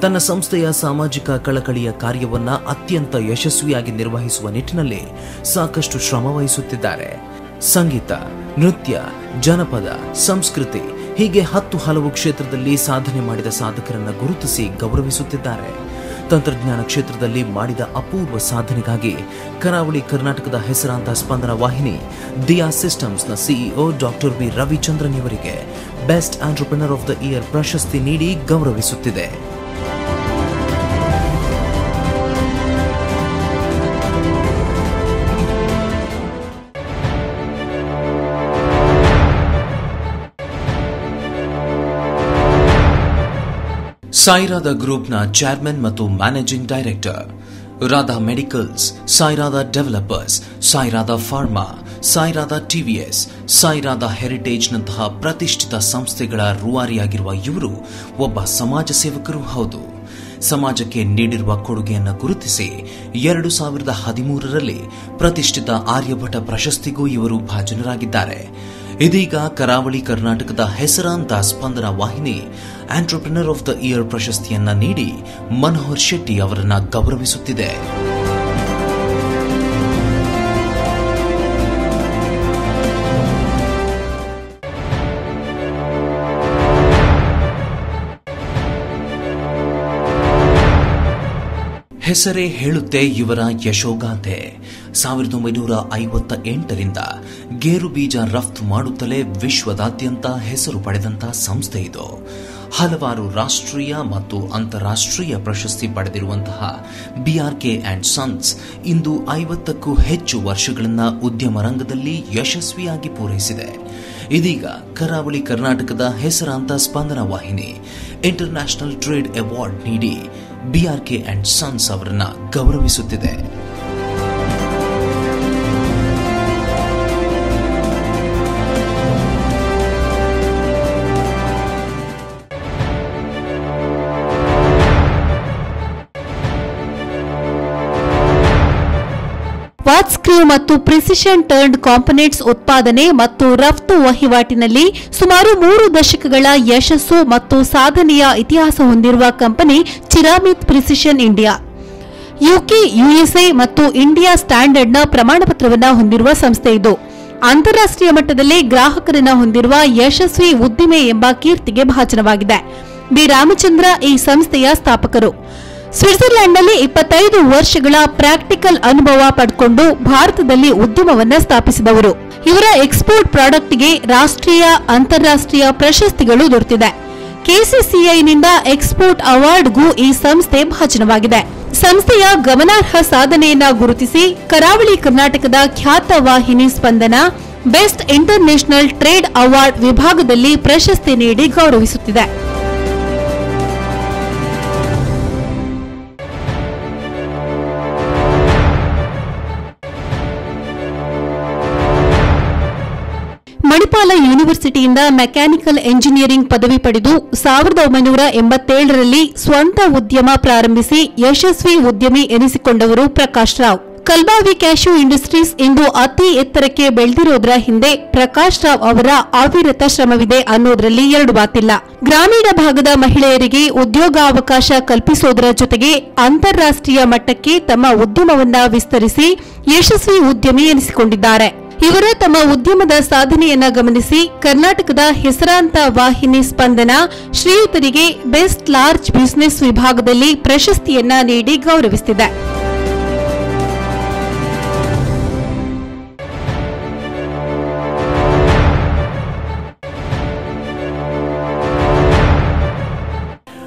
A: ತನ್ನ ಸಂಸ್ಥೆಯ ಸಾಮಾಜಿಕ ಕಳಕಳಿಯ ಕಾರ್ಯವನ್ನ ಅತ್ಯಂತ ಯಶಸ್ವಿಯಾಗಿ ನಿರ್ವಹಿಸುವ ನಿಟ್ಟಿನಲ್ಲಿ ಸಾಕಷ್ಟು ಶ್ರಮವಹಿಸುತ್ತಿದ್ದಾರೆ. ಸಂಗೀತ, ನೃತ್ಯ, ಜನಪದ, ಸಂಸ್ಕೃತಿ ಹೀಗೆ ಹತ್ತು ಹಲವು ಕ್ಷೇತ್ರದಲ್ಲಿ ಸಾಧನೆ ಮಾಡಿದ ಸಾಧಕರನ್ನು ಗುರುತಿಸಿ ಗೌರವಿಸುತ್ತಿದ್ದಾರೆ. ತಂತ್ರಜ್ಞಾನ ಕ್ಷೇತ್ರದಲ್ಲಿ ಮಾಡಿದ ಅಪೂರ್ವ ಸಾಧನೆಗಾಗಿ ಕರಾವಳಿ ಕರ್ನಾಟಕದ ಹೆಸರಾಂತ ಸ್ಪಂದನ ವಾಹಿನಿ ದಿಯಾ ಸಿಸ್ಟಮ್ಸ್ನ ಸಿಇಒ ಡಾಕ್ಟರ್ ವಿ ರವಿಚಂದ್ರನ್ ಇವರಿಗೆ best entrepreneur of the year ಪ್ರಶಸ್ತಿ ನೀಡಿ ಗೌರವಿಸುತ್ತಿದೆ. ಸಾಯಿರಾದ ಗ್ರೂಪ್ನ ಚೇರ್ಮನ್ ಮತ್ತು managing director Radha medicals Sairadha developers Sairadha pharma Sairadha TVS Sairadha ಹೆರಿಟೇಜ್ನಂತಹ ಪ್ರತಿಷ್ಠಿತ ಸಂಸ್ಥೆಗಳ ರೂವಾರಿಯಾಗಿರುವ ಇವರು ಒಬ್ಬ ಸಮಾಜ ಸೇವಕರು ಹೌದು. ಸಮಾಜಕ್ಕೆ ನೀಡಿರುವ ಕೊಡುಗೆಯನ್ನು ಗುರುತಿಸಿ ಎರಡು ಸಾವಿರದ ಹದಿಮೂರರಲ್ಲಿ ಪ್ರತಿಷ್ಠಿತ ಆರ್ಯಭಟ ಪ್ರಶಸ್ತಿಗೂ ಇವರು ಭಾಜನರಾಗಿದ್ದಾರೆ. ಇದೀಗ ಕರಾವಳಿ ಕರ್ನಾಟಕದ ಹೆಸರಾಂತ ಸ್ಪಂದನ ವಾಹಿನಿ ಆಂಟ್ರಪ್ರಿನರ್ ಆಫ್ ದ ಇಯರ್ ಪ್ರಶಸ್ತಿಯನ್ನ ನೀಡಿ ಮನೋಹರ್ ಶೆಟ್ಟಿ ಅವರನ್ನ ಗೌರವಿಸುತ್ತಿದೆ. ಹೆಸರೇ ಹೇಳುತ್ತೆ ಇವರ ಯಶೋಗಾಥೆ. ಸಾವಿರದ ಒಂಬೈನೂರ ಐವತ್ತ ಎಂಟರಿಂದ ಗೇರು ಬೀಜ ರಫ್ತು ಮಾಡುತ್ತಲೇ ವಿಶ್ವದಾದ್ಯಂತ ಹೆಸರು ಪಡೆದಂತ ಸಂಸ್ಥೆ ಇದು. ಹಲವಾರು ರಾಷ್ಟ್ರೀಯ ಮತ್ತು ಅಂತಾರಾಷ್ಟ್ರೀಯ ಪ್ರಶಸ್ತಿ ಪಡೆದಿರುವಂತಹ ಬಿಆರ್ಕೆ ಅಂಡ್ ಸನ್ಸ್ ಇಂದು ಐವತ್ತಕ್ಕೂ ಹೆಚ್ಚು ವರ್ಷಗಳನ್ನ ಉದ್ಯಮ ರಂಗದಲ್ಲಿ ಯಶಸ್ವಿಯಾಗಿ ಪೂರೈಸಿದೆ. ಇದೀಗ ಕರಾವಳಿ ಕರ್ನಾಟಕದ ಹೆಸರಾಂತ ಸ್ಪಂದನ ವಾಹಿನಿ ಇಂಟರ್ನ್ಯಾಷನಲ್ ಟ್ರೇಡ್ ಅವಾರ್ಡ್ ನೀಡಿ ಬಿಆರ್ಕೆ ಅಂಡ್ ಸನ್ಸ್ ಅವರನ್ನ ಗೌರವಿಸುತ್ತಿದೆ.
B: ಮತ್ತು ಪ್ರಿಸಿಷನ್ ಟರ್ನ್ಡ್ ಕಾಂಪೊನೆಂಟ್ಸ್ ಉತ್ಪಾದನೆ ಮತ್ತು ರಫ್ತು ವಹಿವಾಟಿನಲ್ಲಿ ಸುಮಾರು ಮೂರು ದಶಕಗಳ ಯಶಸ್ಸು ಮತ್ತು ಸಾಧನೆಯ ಇತಿಹಾಸ ಹೊಂದಿರುವ company Chiramit precision India. UK, USA ಮತ್ತು ಇಂಡಿಯಾ ಸ್ಟ್ಯಾಂಡರ್ಡ್ನ ಪ್ರಮಾಣಪತ್ರವನ್ನು ಹೊಂದಿರುವ ಸಂಸ್ಥೆ ಇದು. ಅಂತಾರಾಷ್ಟ್ರೀಯ ಮಟ್ಟದಲ್ಲಿ ಗ್ರಾಹಕರನ್ನು ಹೊಂದಿರುವ ಯಶಸ್ವಿ ಉದ್ದಿಮೆ ಎಂಬ ಕೀರ್ತಿಗೆ ಭಾಜನವಾಗಿದೆ. ಬಿ ರಾಮಚಂದ್ರ ಈ ಸಂಸ್ಥೆಯ ಸ್ಥಾಪಕರು. ಸ್ವಿಟ್ಜರ್ಲೆಂಡ್ನಲ್ಲಿ ಇಪ್ಪತ್ತೈದು ವರ್ಷಗಳ ಪ್ರಾಕ್ಟಿಕಲ್ ಅನುಭವ ಪಡ್ಕೊಂಡು ಭಾರತದಲ್ಲಿ ಉದ್ಯಮವನ್ನ ಸ್ಥಾಪಿಸಿದವರು. ಇವರ ಎಕ್ಸ್ಪೋರ್ಟ್ ಪ್ರಾಡಕ್ಟ್ಗೆ ರಾಷ್ಟ್ರೀಯ, ಅಂತಾರಾಷ್ಟ್ರೀಯ ಪ್ರಶಸ್ತಿಗಳು ದೊರೆತಿದೆ. ಕೆಸಿಸಿಐನಿಂದ ಎಕ್ಸ್ಪೋರ್ಟ್ ಅವಾರ್ಡ್ಗೂ ಈ ಸಂಸ್ಥೆ ಭಾಜನವಾಗಿದೆ. ಸಂಸ್ಥೆಯ ಗಮನಾರ್ಹ ಸಾಧನೆಯನ್ನ ಗುರುತಿಸಿ ಕರಾವಳಿ ಕರ್ನಾಟಕದ ಖ್ಯಾತ ವಾಹಿನಿ Spandana best international trade award ವಿಭಾಗದಲ್ಲಿ ಪ್ರಶಸ್ತಿ ನೀಡಿ ಗೌರವಿಸುತ್ತಿದೆ. ಮಣಿಪಾಲ ಯೂನಿವರ್ಸಿಟಿಯಿಂದ ಮೆಕ್ಯಾನಿಕಲ್ ಎಂಜಿನಿಯರಿಂಗ್ ಪದವಿ ಪಡೆದು ಸಾವಿರದ ಒಂಬೈನೂರ ಎಂಬತ್ತೇಳರಲ್ಲಿ ಸ್ವಂತ ಉದ್ಯಮ ಪ್ರಾರಂಭಿಸಿ ಯಶಸ್ವಿ ಉದ್ಯಮಿ ಎನಿಸಿಕೊಂಡವರು ಪ್ರಕಾಶ್ ರಾವ್. ಕಲ್ಬಾವಿ ಕ್ಯಾಶ್ಯೂ ಇಂಡಸ್ಟ್ರೀಸ್ ಇಂದು ಅತಿ ಎತ್ತರಕ್ಕೆ ಬೆಳೆದಿರೋದ್ರ ಹಿಂದೆ ಪ್ರಕಾಶ್ ರಾವ್ ಅವರ ಅವಿರತ ಶ್ರಮವಿದೆ ಅನ್ನೋದ್ರಲ್ಲಿ ಎರಡು ಮಾತಿಲ್ಲ. ಗ್ರಾಮೀಣ ಭಾಗದ ಮಹಿಳೆಯರಿಗೆ ಉದ್ಯೋಗಾವಕಾಶ ಕಲ್ಪಿಸೋದರ ಜೊತೆಗೆ ಅಂತಾರಾಷ್ಟ್ರೀಯ ಮಟ್ಟಕ್ಕೆ ತಮ್ಮ ಉದ್ಯಮವನ್ನ ವಿಸ್ತರಿಸಿ ಯಶಸ್ವಿ ಉದ್ಯಮಿ ಎನಿಸಿಕೊಂಡಿದ್ದಾರೆ. ಇವರ ತಮ್ಮ ಉದ್ಯಮದ ಸಾಧನೆಯನ್ನ ಗಮನಿಸಿ ಕರ್ನಾಟಕದ ಹೆಸರಾಂತ ವಾಹಿನಿ ಸ್ಪಂದನ ಶ್ರೀಯುತರಿಗೆ ಬೆಸ್ಟ್ ಲಾರ್ಜ್ ಬಿಸಿನೆಸ್ ವಿಭಾಗದಲ್ಲಿ ಪ್ರಶಸ್ತಿಯನ್ನ ನೀಡಿ ಗೌರವಿಸಿದೆ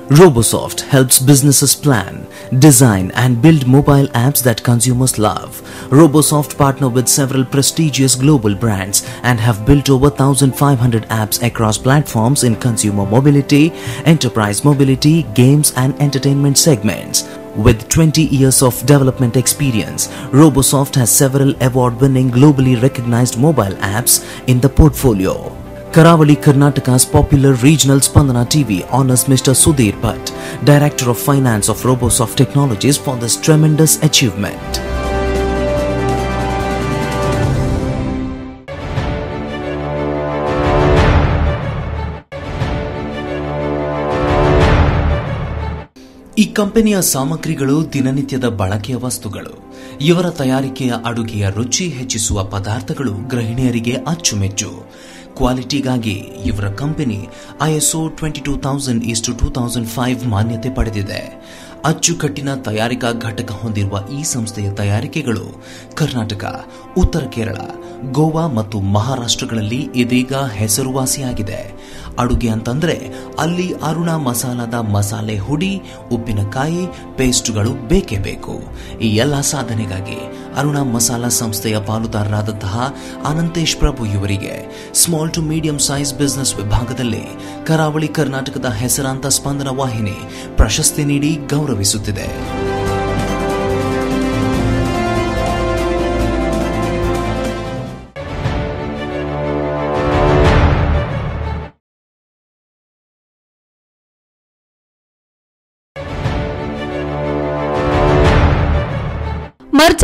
A: Robosoft helps businesses plan, design, and build mobile apps that consumers love. Robosoft partner with several prestigious global brands and have built over 1,500 apps across platforms in consumer mobility, enterprise mobility, games, and entertainment segments. With 20 years of development experience, Robosoft has several award-winning globally recognized mobile apps in the portfolio. Karavali Karnataka's popular regional Spandana TV honors Mr. Sudhir Bhatt, Director of Finance of Robosoft Technologies for this tremendous achievement. ಈ ಕಂಪನಿಯ ಸಾಮಗ್ರಿಗಳು ದಿನನಿತ್ಯದ ಬಳಕೆಯ ವಸ್ತುಗಳು ಇವರ ತಯಾರಿಕೆಯ ಅಡುಗೆಯ ರುಚಿ ಹೆಚ್ಚಿಸುವ ಪದಾರ್ಥಗಳು ಗೃಹಿಣಿಯರಿಗೆ ಅಚ್ಚುಮೆಚ್ಚು ಕ್ವಾಲಿಟಿಗಾಗಿ ಇವರ company ISO twenty two is to two thousand five ಮಾನ್ಯತೆ ಪಡೆದಿದೆ. ಅಚ್ಚುಕಟ್ಟಿನ ತಯಾರಿಕಾ ಘಟಕ ಹೊಂದಿರುವ ಈ ಸಂಸ್ಥೆಯ ತಯಾರಿಕೆಗಳು ಕರ್ನಾಟಕ, ಉತ್ತರ ಕೇರಳ, ಗೋವಾ ಮತ್ತು ಮಹಾರಾಷ್ಟ್ರಗಳಲ್ಲಿ ಇದೀಗ ಹೆಸರುವಾಸಿಯಾಗಿದೆ. ಅಡುಗೆ ಅಂತಂದ್ರೆ ಅಲ್ಲಿ ಅರುಣ ಮಸಾಲದ ಮಸಾಲೆ ಹುಡಿ, ಉಪ್ಪಿನಕಾಯಿ, ಪೇಸ್ಟ್ಗಳು ಬೇಕೇ ಬೇಕು. ಈ ಎಲ್ಲ ಸಾಧನೆಗಾಗಿ ಅರುಣ ಮಸಾಲ ಸಂಸ್ಥೆಯ ಪಾಲುದಾರರಾದಂತಹ ಅನಂತೇಶ್ ಪ್ರಭು ಇವರಿಗೆ small to medium size business ವಿಭಾಗದಲ್ಲಿ ಕರಾವಳಿ ಕರ್ನಾಟಕದ ಹೆಸರಾಂತ ಸ್ಪಂದನ ವಾಹಿನಿ ಪ್ರಶಸ್ತಿ ನೀಡಿ ಗೌರವಿಸುತ್ತಿದೆ.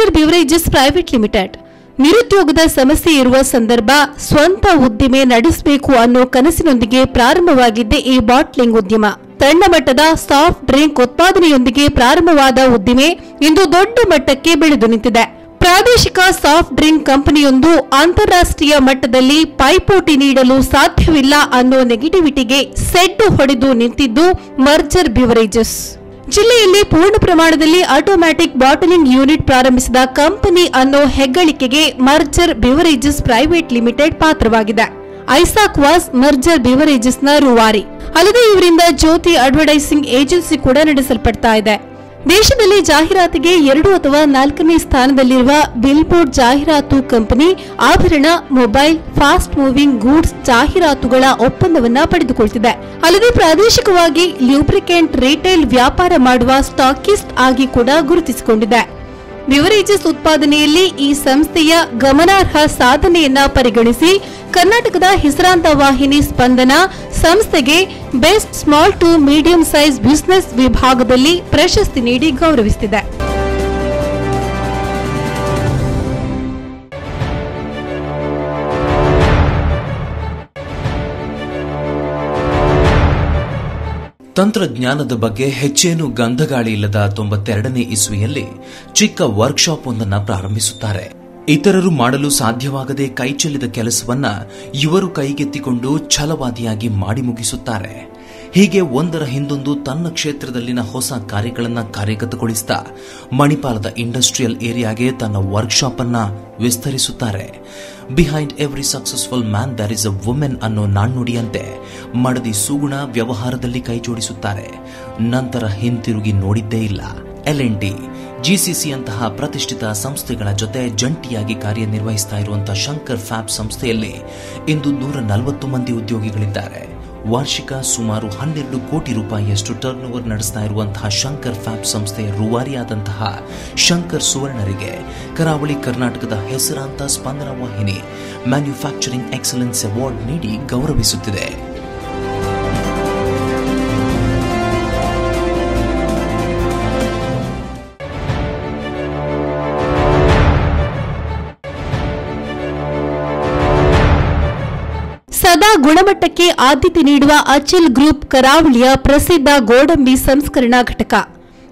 B: ಮರ್ಜರ್ ಬಿವರೇಜಸ್ ಪ್ರೈವೇಟ್ ಲಿಮಿಟೆಡ್ ನಿರುದ್ಯೋಗದ ಸಮಸ್ಯೆ ಇರುವ ಸಂದರ್ಭ ಸ್ವಂತ ಉದ್ದಿಮೆ ನಡೆಸಬೇಕು ಅನ್ನೋ ಕನಸಿನೊಂದಿಗೆ ಪ್ರಾರಂಭವಾಗಿದ್ದೇ ಈ ಬಾಟ್ಲಿಂಗ್ ಉದ್ಯಮ. ಸಣ್ಣ ಮಟ್ಟದ ಸಾಫ್ಟ್ ಡ್ರಿಂಕ್ ಉತ್ಪಾದನೆಯೊಂದಿಗೆ ಪ್ರಾರಂಭವಾದ ಉದ್ದಿಮೆ ಇಂದು ದೊಡ್ಡ ಮಟ್ಟಕ್ಕೆ ಬೆಳೆದು ನಿಂತಿದೆ. ಪ್ರಾದೇಶಿಕ ಸಾಫ್ಟ್ ಡ್ರಿಂಕ್ ಕಂಪನಿಯೊಂದು ಅಂತಾರಾಷ್ಟ್ರೀಯ ಮಟ್ಟದಲ್ಲಿ ಪೈಪೋಟಿ ನೀಡಲು ಸಾಧ್ಯವಿಲ್ಲ ಅನ್ನೋ ನೆಗೆಟಿವಿಟಿಗೆ ಸೆಡ್ಡು ಹೊಡೆದು ನಿಂತಿದ್ದು ಮರ್ಜರ್ ಬಿವರೇಜಸ್ ಜಿಲ್ಲೆಯಲ್ಲಿ ಪೂರ್ಣ ಪ್ರಮಾಣದಲ್ಲಿ ಆಟೋಮ್ಯಾಟಿಕ್ ಬಾಟಲಿಂಗ್ ಯೂನಿಟ್ ಪ್ರಾರಂಭಿಸಿದ ಕಂಪನಿ ಅನ್ನೋ ಹೆಗ್ಗಳಿಕೆಗೆ ಮರ್ಜರ್ ಬಿವರೇಜಸ್ ಪ್ರೈವೇಟ್ ಲಿಮಿಟೆಡ್ ಪಾತ್ರವಾಗಿದೆ. ಐಸಾಕ್ ವಾಸ್ ಮರ್ಜರ್ ಬಿವರೇಜಸ್ನ ರೂವಾರಿ. ಅಲ್ಲದೆ ಇವರಿಂದ ಜ್ಯೋತಿ ಅಡ್ವರ್ಟೈಸಿಂಗ್ ಏಜೆನ್ಸಿ ಕೂಡ ನಡೆಸಲ್ಪಡ್ತಾ ಇದೆ. ದೇಶದಲ್ಲಿ ಜಾಹೀರಾತಿಗೆ ಎರಡು ಅಥವಾ ನಾಲ್ಕನೇ ಸ್ಥಾನದಲ್ಲಿರುವ ಬಿಲ್ಬೋರ್ಡ್ ಜಾಹೀರಾತು ಕಂಪನಿ ಆಭರಣ, ಮೊಬೈಲ್, ಫಾಸ್ಟ್ ಮೂವಿಂಗ್ ಗೂಡ್ಸ್ ಜಾಹೀರಾತುಗಳ ಒಪ್ಪಂದವನ್ನು ಪಡೆದುಕೊಳ್ತಿದೆ. ಅಲ್ಲದೆ ಪ್ರಾದೇಶಿಕವಾಗಿ ಲ್ಯೂಬ್ರಿಕೆಂಟ್ ರಿಟೇಲ್ ವ್ಯಾಪಾರ ಮಾಡುವ ಸ್ಟಾಕಿಸ್ಟ್ ಆಗಿ ಕೂಡ ಗುರುತಿಸಿಕೊಂಡಿದೆ. ಬಿವರೇಜಸ್ ಉತ್ಪಾದನೆಯಲ್ಲಿ ಈ ಸಂಸ್ಥೆಯ ಗಮನಾರ್ಹ ಸಾಧನೆಯನ್ನ ಪರಿಗಣಿಸಿ ಕರ್ನಾಟಕದ ಹೆಸರಾಂತ ವಾಹಿನಿ ಸ್ಪಂದನ ಸಂಸ್ಥೆಗೆ best small to medium size business ವಿಭಾಗದಲ್ಲಿ ಪ್ರಶಸ್ತಿ ನೀಡಿ ಗೌರವಿಸಿದೆ.
A: ತಂತ್ರಜ್ಞಾನದ ಬಗ್ಗೆ ಹೆಚ್ಚೇನು ಗಂಧಗಾಳಿ ಇಲ್ಲದ ತೊಂಬತ್ತೆರಡನೇ ಇಸ್ವಿಯಲ್ಲಿ ಚಿಕ್ಕ ವರ್ಕ್ಶಾಪ್ ಒಂದನ್ನು ಪ್ರಾರಂಭಿಸುತ್ತಾರೆ. ಇತರರು ಮಾಡಲು ಸಾಧ್ಯವಾಗದೆ ಕೈಚೆಲ್ಲಿದ ಕೆಲಸವನ್ನ ಇವರು ಕೈಗೆತ್ತಿಕೊಂಡು ಛಲವಾದಿಯಾಗಿ ಮಾಡಿ ಮುಗಿಸುತ್ತಾರೆ. ಹೀಗೆ ಒಂದರ ಹಿಂದೊಂದು ತನ್ನ ಕ್ಷೇತ್ರದಲ್ಲಿನ ಹೊಸ ಕಾರ್ಯಗಳನ್ನು ಕಾರ್ಯಗತಗೊಳಿಸುತ್ತಾ ಮಣಿಪಾಲದ ಇಂಡಸ್ಟ್ರಿಯಲ್ ಏರಿಯಾಗೆ ತನ್ನ ವರ್ಕ್ಶಾಪ್ ಅನ್ನ ವಿಸ್ತರಿಸುತ್ತಾರೆ. Behind every successful man there is a women ಅನ್ನೋ ನಾಣ್ಣುಡಿಯಂತೆ ಮಡದಿ ಸುಗುಣ ವ್ಯವಹಾರದಲ್ಲಿ ಕೈಜೋಡಿಸುತ್ತಾರೆ. ನಂತರ ಹಿಂತಿರುಗಿ ನೋಡಿದ್ದೇ ಇಲ್ಲ. ಎಲ್ ಎನ್ ಟಿ ಜಿಸಿಸಿ ಅಂತಹ ಪ್ರತಿಷ್ಠಿತ ಸಂಸ್ಥೆಗಳ ಜೊತೆ ಜಂಟಿಯಾಗಿ ಕಾರ್ಯನಿರ್ವಹಿಸ್ತಾ ಇರುವಂತಹ ಶಂಕರ್ ಫ್ಯಾಬ್ ಸಂಸ್ಥೆಯಲ್ಲಿ ಇಂದು ನೂರ ನಲವತ್ತು ಮಂದಿ ಉದ್ಯೋಗಿಗಳಿದ್ದಾರೆ. ವಾರ್ಷಿಕ ಸುಮಾರು ಹನ್ನೆರಡು ಕೋಟಿ ರೂಪಾಯಿಯಷ್ಟು ಟರ್ನ್ ಓವರ್ ನಡೆಸ್ತಾ ಇರುವಂತಹ ಶಂಕರ್ ಫ್ಯಾಬ್ ಸಂಸ್ಥೆಯ ರೂವಾರಿಯಾದಂತಹ ಶಂಕರ್ ಸುವರ್ಣರಿಗೆ ಕರಾವಳಿ ಕರ್ನಾಟಕದ ಹೆಸರಾಂತ ಸ್ಪಂದನ ವಾಹಿನಿ ಮ್ಯಾನುಫ್ಯಾಕ್ಚರಿಂಗ್ ಎಕ್ಸಲೆನ್ಸ್ ಅವಾರ್ಡ್ ನೀಡಿ ಗೌರವಿಸುತ್ತಿದೆ.
B: ಗುಣಮಟ್ಟಕ್ಕೆ ಆದ್ಯತೆ ನೀಡುವ ಅಚಿಲ್ ಗ್ರೂಪ್ ಕರಾವಳಿಯ ಪ್ರಸಿದ್ಧ ಗೋಡಂಬಿ ಸಂಸ್ಕರಣಾ ಘಟಕ.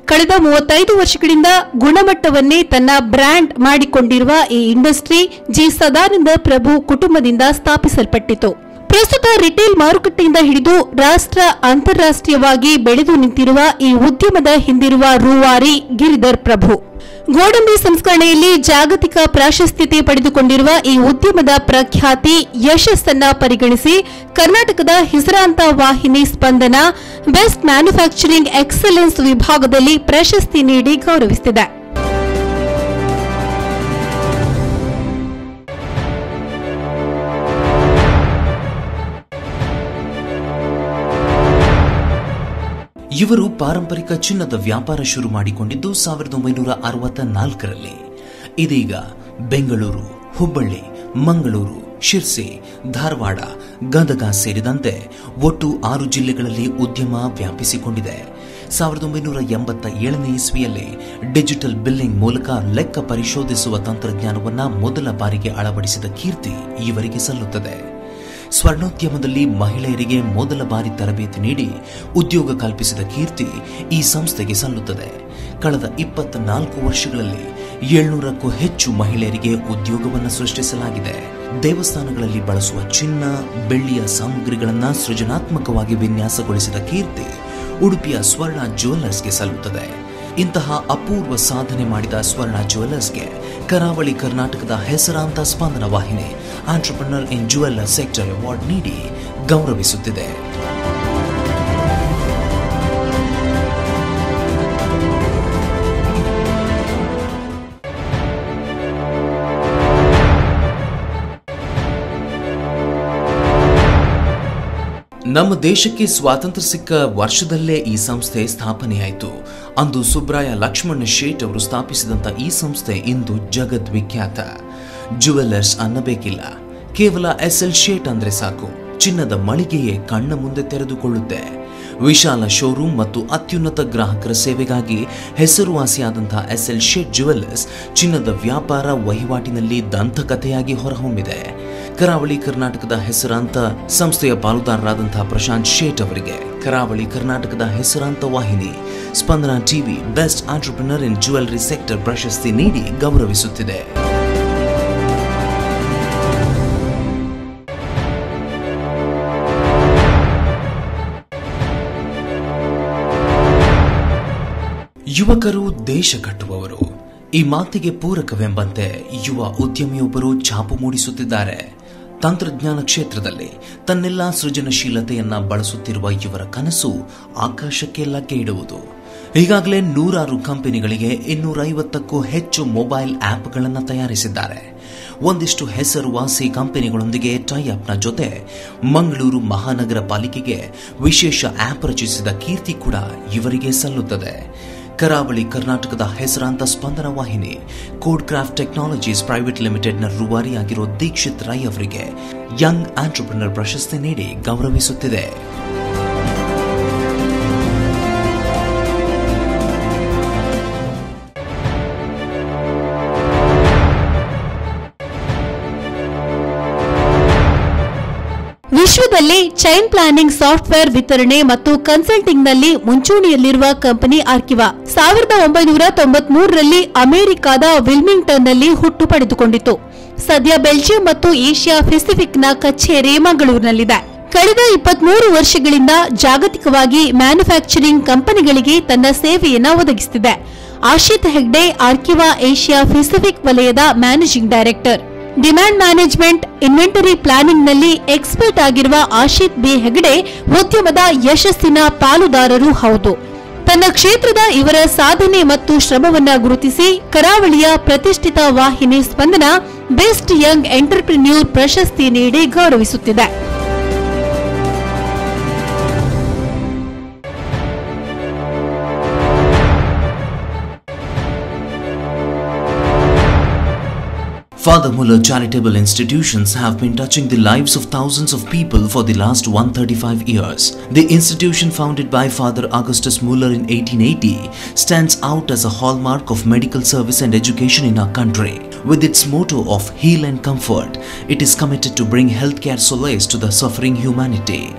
B: ಕಳೆದ ಮೂವತ್ತೈದು ವರ್ಷಗಳಿಂದ ಗುಣಮಟ್ಟವನ್ನೇ ತನ್ನ ಬ್ರ್ಯಾಂಡ್ ಮಾಡಿಕೊಂಡಿರುವ ಈ ಇಂಡಸ್ಟ್ರಿ ಜಿ ಸದಾನಂದ ಪ್ರಭು ಕುಟುಂಬದಿಂದ ಸ್ಥಾಪಿಸಲ್ಪಟ್ಟಿತು. ಪ್ರಸ್ತುತ ರಿಟೇಲ್ ಮಾರುಕಟ್ಟೆಯಿಂದ ಹಿಡಿದು ರಾಷ್ಟ್ರ ಅಂತಾರಾಷ್ಟ್ರೀಯವಾಗಿ ಬೆಳೆದು ನಿಂತಿರುವ ಈ ಉದ್ಯಮದ ಹಿಂದಿರುವ ರೂವಾರಿ ಗಿರಿಧರ್ ಪ್ರಭು. ಗೋಡಂಬಿ ಸಂಸ್ಕರಣೆಯಲ್ಲಿ ಜಾಗತಿಕ ಪ್ರಾಶಸ್ತ್ಯತೆ ಪಡೆದುಕೊಂಡಿರುವ ಈ ಉದ್ಯಮದ ಪ್ರಖ್ಯಾತಿ ಯಶಸ್ಸನ್ನ ಪರಿಗಣಿಸಿ ಕರ್ನಾಟಕದ ಹೆಸರಾಂತ ವಾಹಿನಿ ಸ್ಪಂದನ ಬೆಸ್ಟ್ ಮ್ಯಾನುಫ್ಯಾಕ್ಚರಿಂಗ್ ಎಕ್ಸಲೆನ್ಸ್ ವಿಭಾಗದಲ್ಲಿ ಪ್ರಶಸ್ತಿ ನೀಡಿ ಗೌರವಿಸಿದೆ.
A: ಇವರು ಪಾರಂಪರಿಕ ಚಿನ್ನದ ವ್ಯಾಪಾರ ಶುರು ಮಾಡಿಕೊಂಡಿದ್ದು ಸಾವಿರದ ಒಂಬೈನೂರ ಅರವತ್ತ ನಾಲ್ಕರಲ್ಲಿ ಇದೀಗ ಬೆಂಗಳೂರು, ಹುಬ್ಬಳ್ಳಿ, ಮಂಗಳೂರು, ಶಿರ್ಸಿ, ಧಾರವಾಡ, ಗದಗ ಸೇರಿದಂತೆ ಒಟ್ಟು ಆರು ಜಿಲ್ಲೆಗಳಲ್ಲಿ ಉದ್ಯಮ ವ್ಯಾಪಿಸಿಕೊಂಡಿದೆ. ಸಾವಿರದ ಒಂಬೈನೂರ ಎಂಬತ್ತ ಏಳನೇ ಇಸ್ವಿಯಲ್ಲಿ ಡಿಜಿಟಲ್ ಬಿಲ್ಲಿಂಗ್ ಮೂಲಕ ಲೆಕ್ಕ ಪರಿಶೋಧಿಸುವ ತಂತ್ರಜ್ಞಾನವನ್ನು ಮೊದಲ ಬಾರಿಗೆ ಅಳವಡಿಸಿದ ಕೀರ್ತಿ ಇವರಿಗೆ ಸಲ್ಲುತ್ತದೆ. ಸ್ವರ್ಣೋದ್ಯಮದಲ್ಲಿ ಮಹಿಳೆಯರಿಗೆ ಮೊದಲ ಬಾರಿ ತರಬೇತಿ ನೀಡಿ ಉದ್ಯೋಗ ಕಲ್ಪಿಸಿದ ಕೀರ್ತಿ ಈ ಸಂಸ್ಥೆಗೆ ಸಲ್ಲುತ್ತದೆ. ಕಳೆದ ಇಪ್ಪತ್ತ ನಾಲ್ಕು ವರ್ಷಗಳಲ್ಲಿ ಏಳ್ನೂರಕ್ಕೂ ಹೆಚ್ಚು ಮಹಿಳೆಯರಿಗೆ ಉದ್ಯೋಗವನ್ನು ಸೃಷ್ಟಿಸಲಾಗಿದೆ. ದೇವಸ್ಥಾನಗಳಲ್ಲಿ ಬಳಸುವ ಚಿನ್ನ, ಬೆಳ್ಳಿಯ ಸಾಮಗ್ರಿಗಳನ್ನು ಸೃಜನಾತ್ಮಕವಾಗಿ ವಿನ್ಯಾಸಗೊಳಿಸಿದ ಕೀರ್ತಿ ಉಡುಪಿಯ ಸ್ವರ್ಣ ಜ್ಯುವೆಲ್ಲರ್ಸ್ಗೆ ಸಲ್ಲುತ್ತದೆ. ಇಂತಹ ಅಪೂರ್ವ ಸಾಧನೆ ಮಾಡಿದ ಸ್ವರ್ಣ ಜುವೆಲ್ಲರ್ಸ್ಗೆ ಕರಾವಳಿ ಕರ್ನಾಟಕದ ಹೆಸರಾಂತ ಸ್ಪಂದನ ವಾಹಿನಿ entrepreneur in jeweller sector award ನೀಡಿ ಗೌರವಿಸುತ್ತಿದೆ. ನಮ್ಮ ದೇಶಕ್ಕೆ ಸ್ವಾತಂತ್ರ್ಯ ಸಿಕ್ಕ ವರ್ಷದಲ್ಲೇ ಈ ಸಂಸ್ಥೆ ಸ್ಥಾಪನೆಯಾಯಿತು. ಅಂದು ಸುಬ್ರಾಯ ಲಕ್ಷ್ಮಣ ಶೇಟ್ ಅವರು ಸ್ಥಾಪಿಸಿದಂಥ ಈ ಸಂಸ್ಥೆ ಇಂದು ಜಗದ್ವಿಖ್ಯಾತ ಜುವೆಲ್ಲರ್ಸ್ ಅನ್ನಬೇಕಿಲ್ಲ. ಕೇವಲ ಎಸ್ ಎಲ್ ಶೇಟ್ ಅಂದ್ರೆ ಸಾಕು. ಚಿನ್ನದ ಮಳಿಗೆಯೇ ಕಣ್ಣ ಮುಂದೆ ತೆರೆದುಕೊಳ್ಳುತ್ತೆ. ವಿಶಾಲ ಶೋರೂಮ್ ಮತ್ತು ಅತ್ಯುನ್ನತ ಗ್ರಾಹಕರ ಸೇವೆಗಾಗಿ ಹೆಸರುವಾಸಿಯಾದಂತಹ ಎಸ್ ಎಲ್ ಶೇಟ್ ಜುವೆಲ್ಲರ್ಸ್ ಚಿನ್ನದ ವ್ಯಾಪಾರ ವಹಿವಾಟಿನಲ್ಲಿ ದಂತಕಥೆಯಾಗಿ ಹೊರಹೊಮ್ಮಿದೆ. ಕರಾವಳಿ ಕರ್ನಾಟಕದ ಹೆಸರಾಂತ ಸಂಸ್ಥೆಯ ಪಾಲುದಾರರಾದಂತಹ ಪ್ರಶಾಂತ್ ಶೇಟ್ ಅವರಿಗೆ ಕರಾವಳಿ ಕರ್ನಾಟಕದ ಹೆಸರಾಂತ ವಾಹಿನಿ Spandana TV best entrepreneur in jewellery sector ಪ್ರಶಸ್ತಿ ನೀಡಿ ಗೌರವಿಸುತ್ತಿದೆ. ಯುವಕರು ದೇಶ ಕಟ್ಟುವವರು. ಈ ಮಾತಿಗೆ ಪೂರಕವೆಂಬಂತೆ ಯುವ ಉದ್ಯಮಿಯೊಬ್ಬರು ಛಾಪು ಮೂಡಿಸುತ್ತಿದ್ದಾರೆ. ತಂತ್ರಜ್ಞಾನ ಕ್ಷೇತ್ರದಲ್ಲಿ ತನ್ನೆಲ್ಲ ಸೃಜನಶೀಲತೆಯನ್ನ ಬಳಸುತ್ತಿರುವ ಇವರ ಕನಸು ಆಕಾಶಕ್ಕೆ ಲಗ್ಗೆ ಇಡುವುದು. ಈಗಾಗಲೇ ನೂರಾರು ಕಂಪನಿಗಳಿಗೆ ಇನ್ನೂರೈವತ್ತಕ್ಕೂ ಹೆಚ್ಚು ಮೊಬೈಲ್ ಆಪ್ಗಳನ್ನು ತಯಾರಿಸಿದ್ದಾರೆ. ಒಂದಿಷ್ಟು ಹೆಸರುವಾಸಿ ಕಂಪನಿಗಳೊಂದಿಗೆ ಟೈ ಅಪ್ನ ಜೊತೆ ಮಂಗಳೂರು ಮಹಾನಗರ ಪಾಲಿಕೆಗೆ ವಿಶೇಷ ಆಪ್ ರಚಿಸಿದ ಕೀರ್ತಿ ಕೂಡ ಇವರಿಗೆ ಸಲ್ಲುತ್ತದೆ. ಕರಾವಳಿ ಕರ್ನಾಟಕದ ಹೆಸರಾಂತ ಸ್ಪಂದನ ವಾಹಿನಿ ಕೋಡ್ ಕ್ರಾಫ್ಟ್ ಟೆಕ್ನಾಲಜೀಸ್ ಪ್ರೈವೇಟ್ ಲಿಮಿಟೆಡ್ನ ರೂವಾರಿಯಾಗಿರೋ ದೀಕ್ಷಿತ್ ರೈ ಅವರಿಗೆ ಯಂಗ್ ಆಂಟರ್ಪ್ರಿನರ್ ಪ್ರಶಸ್ತಿ ನೀಡಿ ಗೌರವಿಸುತ್ತಿದೆ.
B: ವಿಶ್ವದಲ್ಲಿ ಚೈನ್ ಪ್ಲಾನಿಂಗ್ ಸಾಫ್ಟ್ವೇರ್ ವಿತರಣೆ ಮತ್ತು ಕನ್ಸಲ್ಟಿಂಗ್ನಲ್ಲಿ ಮುಂಚೂಣಿಯಲ್ಲಿರುವ ಕಂಪನಿ ಆರ್ಕಿವಾ. ಸಾವಿರದ ಒಂಬೈನೂರ ತೊಂಬತ್ಮೂರರಲ್ಲಿ ಅಮೆರಿಕದ ವಿಲ್ಮಿಂಗ್ಟನ್ನಲ್ಲಿ ಹುಟ್ಟು ಪಡೆದುಕೊಂಡಿತು. ಸದ್ಯ ಬೆಲ್ಜಿಯಂ ಮತ್ತು ಏಷ್ಯಾ ಪೆಸಿಫಿಕ್ನ ಕಚೇರಿ ಮಂಗಳೂರಿನಲ್ಲಿದೆ. ಕಳೆದ ಇಪ್ಪತ್ಮೂರು ವರ್ಷಗಳಿಂದ ಜಾಗತಿಕವಾಗಿ ಮ್ಯಾನುಫ್ಯಾಕ್ಚರಿಂಗ್ ಕಂಪನಿಗಳಿಗೆ ತನ್ನ ಸೇವೆಯನ್ನು ಒದಗಿಸುತ್ತಿದೆ Ashith Hegde Arkieva Asia Pacific ವಲಯದ managing director. Demand management inventory ಪ್ಲಾನಿಂಗ್ನಲ್ಲಿ expert ಆಗಿರುವ ಆಶಿತ್ ಬಿ. ಹೆಗಡೆ ಉದ್ಯಮದ ಯಶಸ್ಸಿನ ಪಾಲುದಾರರು ಹೌದು. ತನ್ನ ಕ್ಷೇತ್ರದ ಇವರ ಸಾಧನೆ ಮತ್ತು ಶ್ರಮವನ್ನ ಗುರುತಿಸಿ ಕರಾವಳಿಯ ಪ್ರತಿಷ್ಠಿತ ವಾಹಿನಿ ಸ್ಪಂದನ ಬೆಸ್ಟ್ ಯಂಗ್ ಎಂಟರ್ಪ್ರಿನ್ಯೂರ್ ಪ್ರಶಸ್ತಿ ನೀಡಿ ಗೌರವಿಸುತ್ತಿದೆ.
A: Father Muller charitable institutions have been touching the lives of thousands of people for the last 135 years. The institution founded by Father Augustus Muller in 1880 stands out as a hallmark of medical service and education in our country. With its motto of heal and comfort, it is committed to bring healthcare solace to the suffering humanity.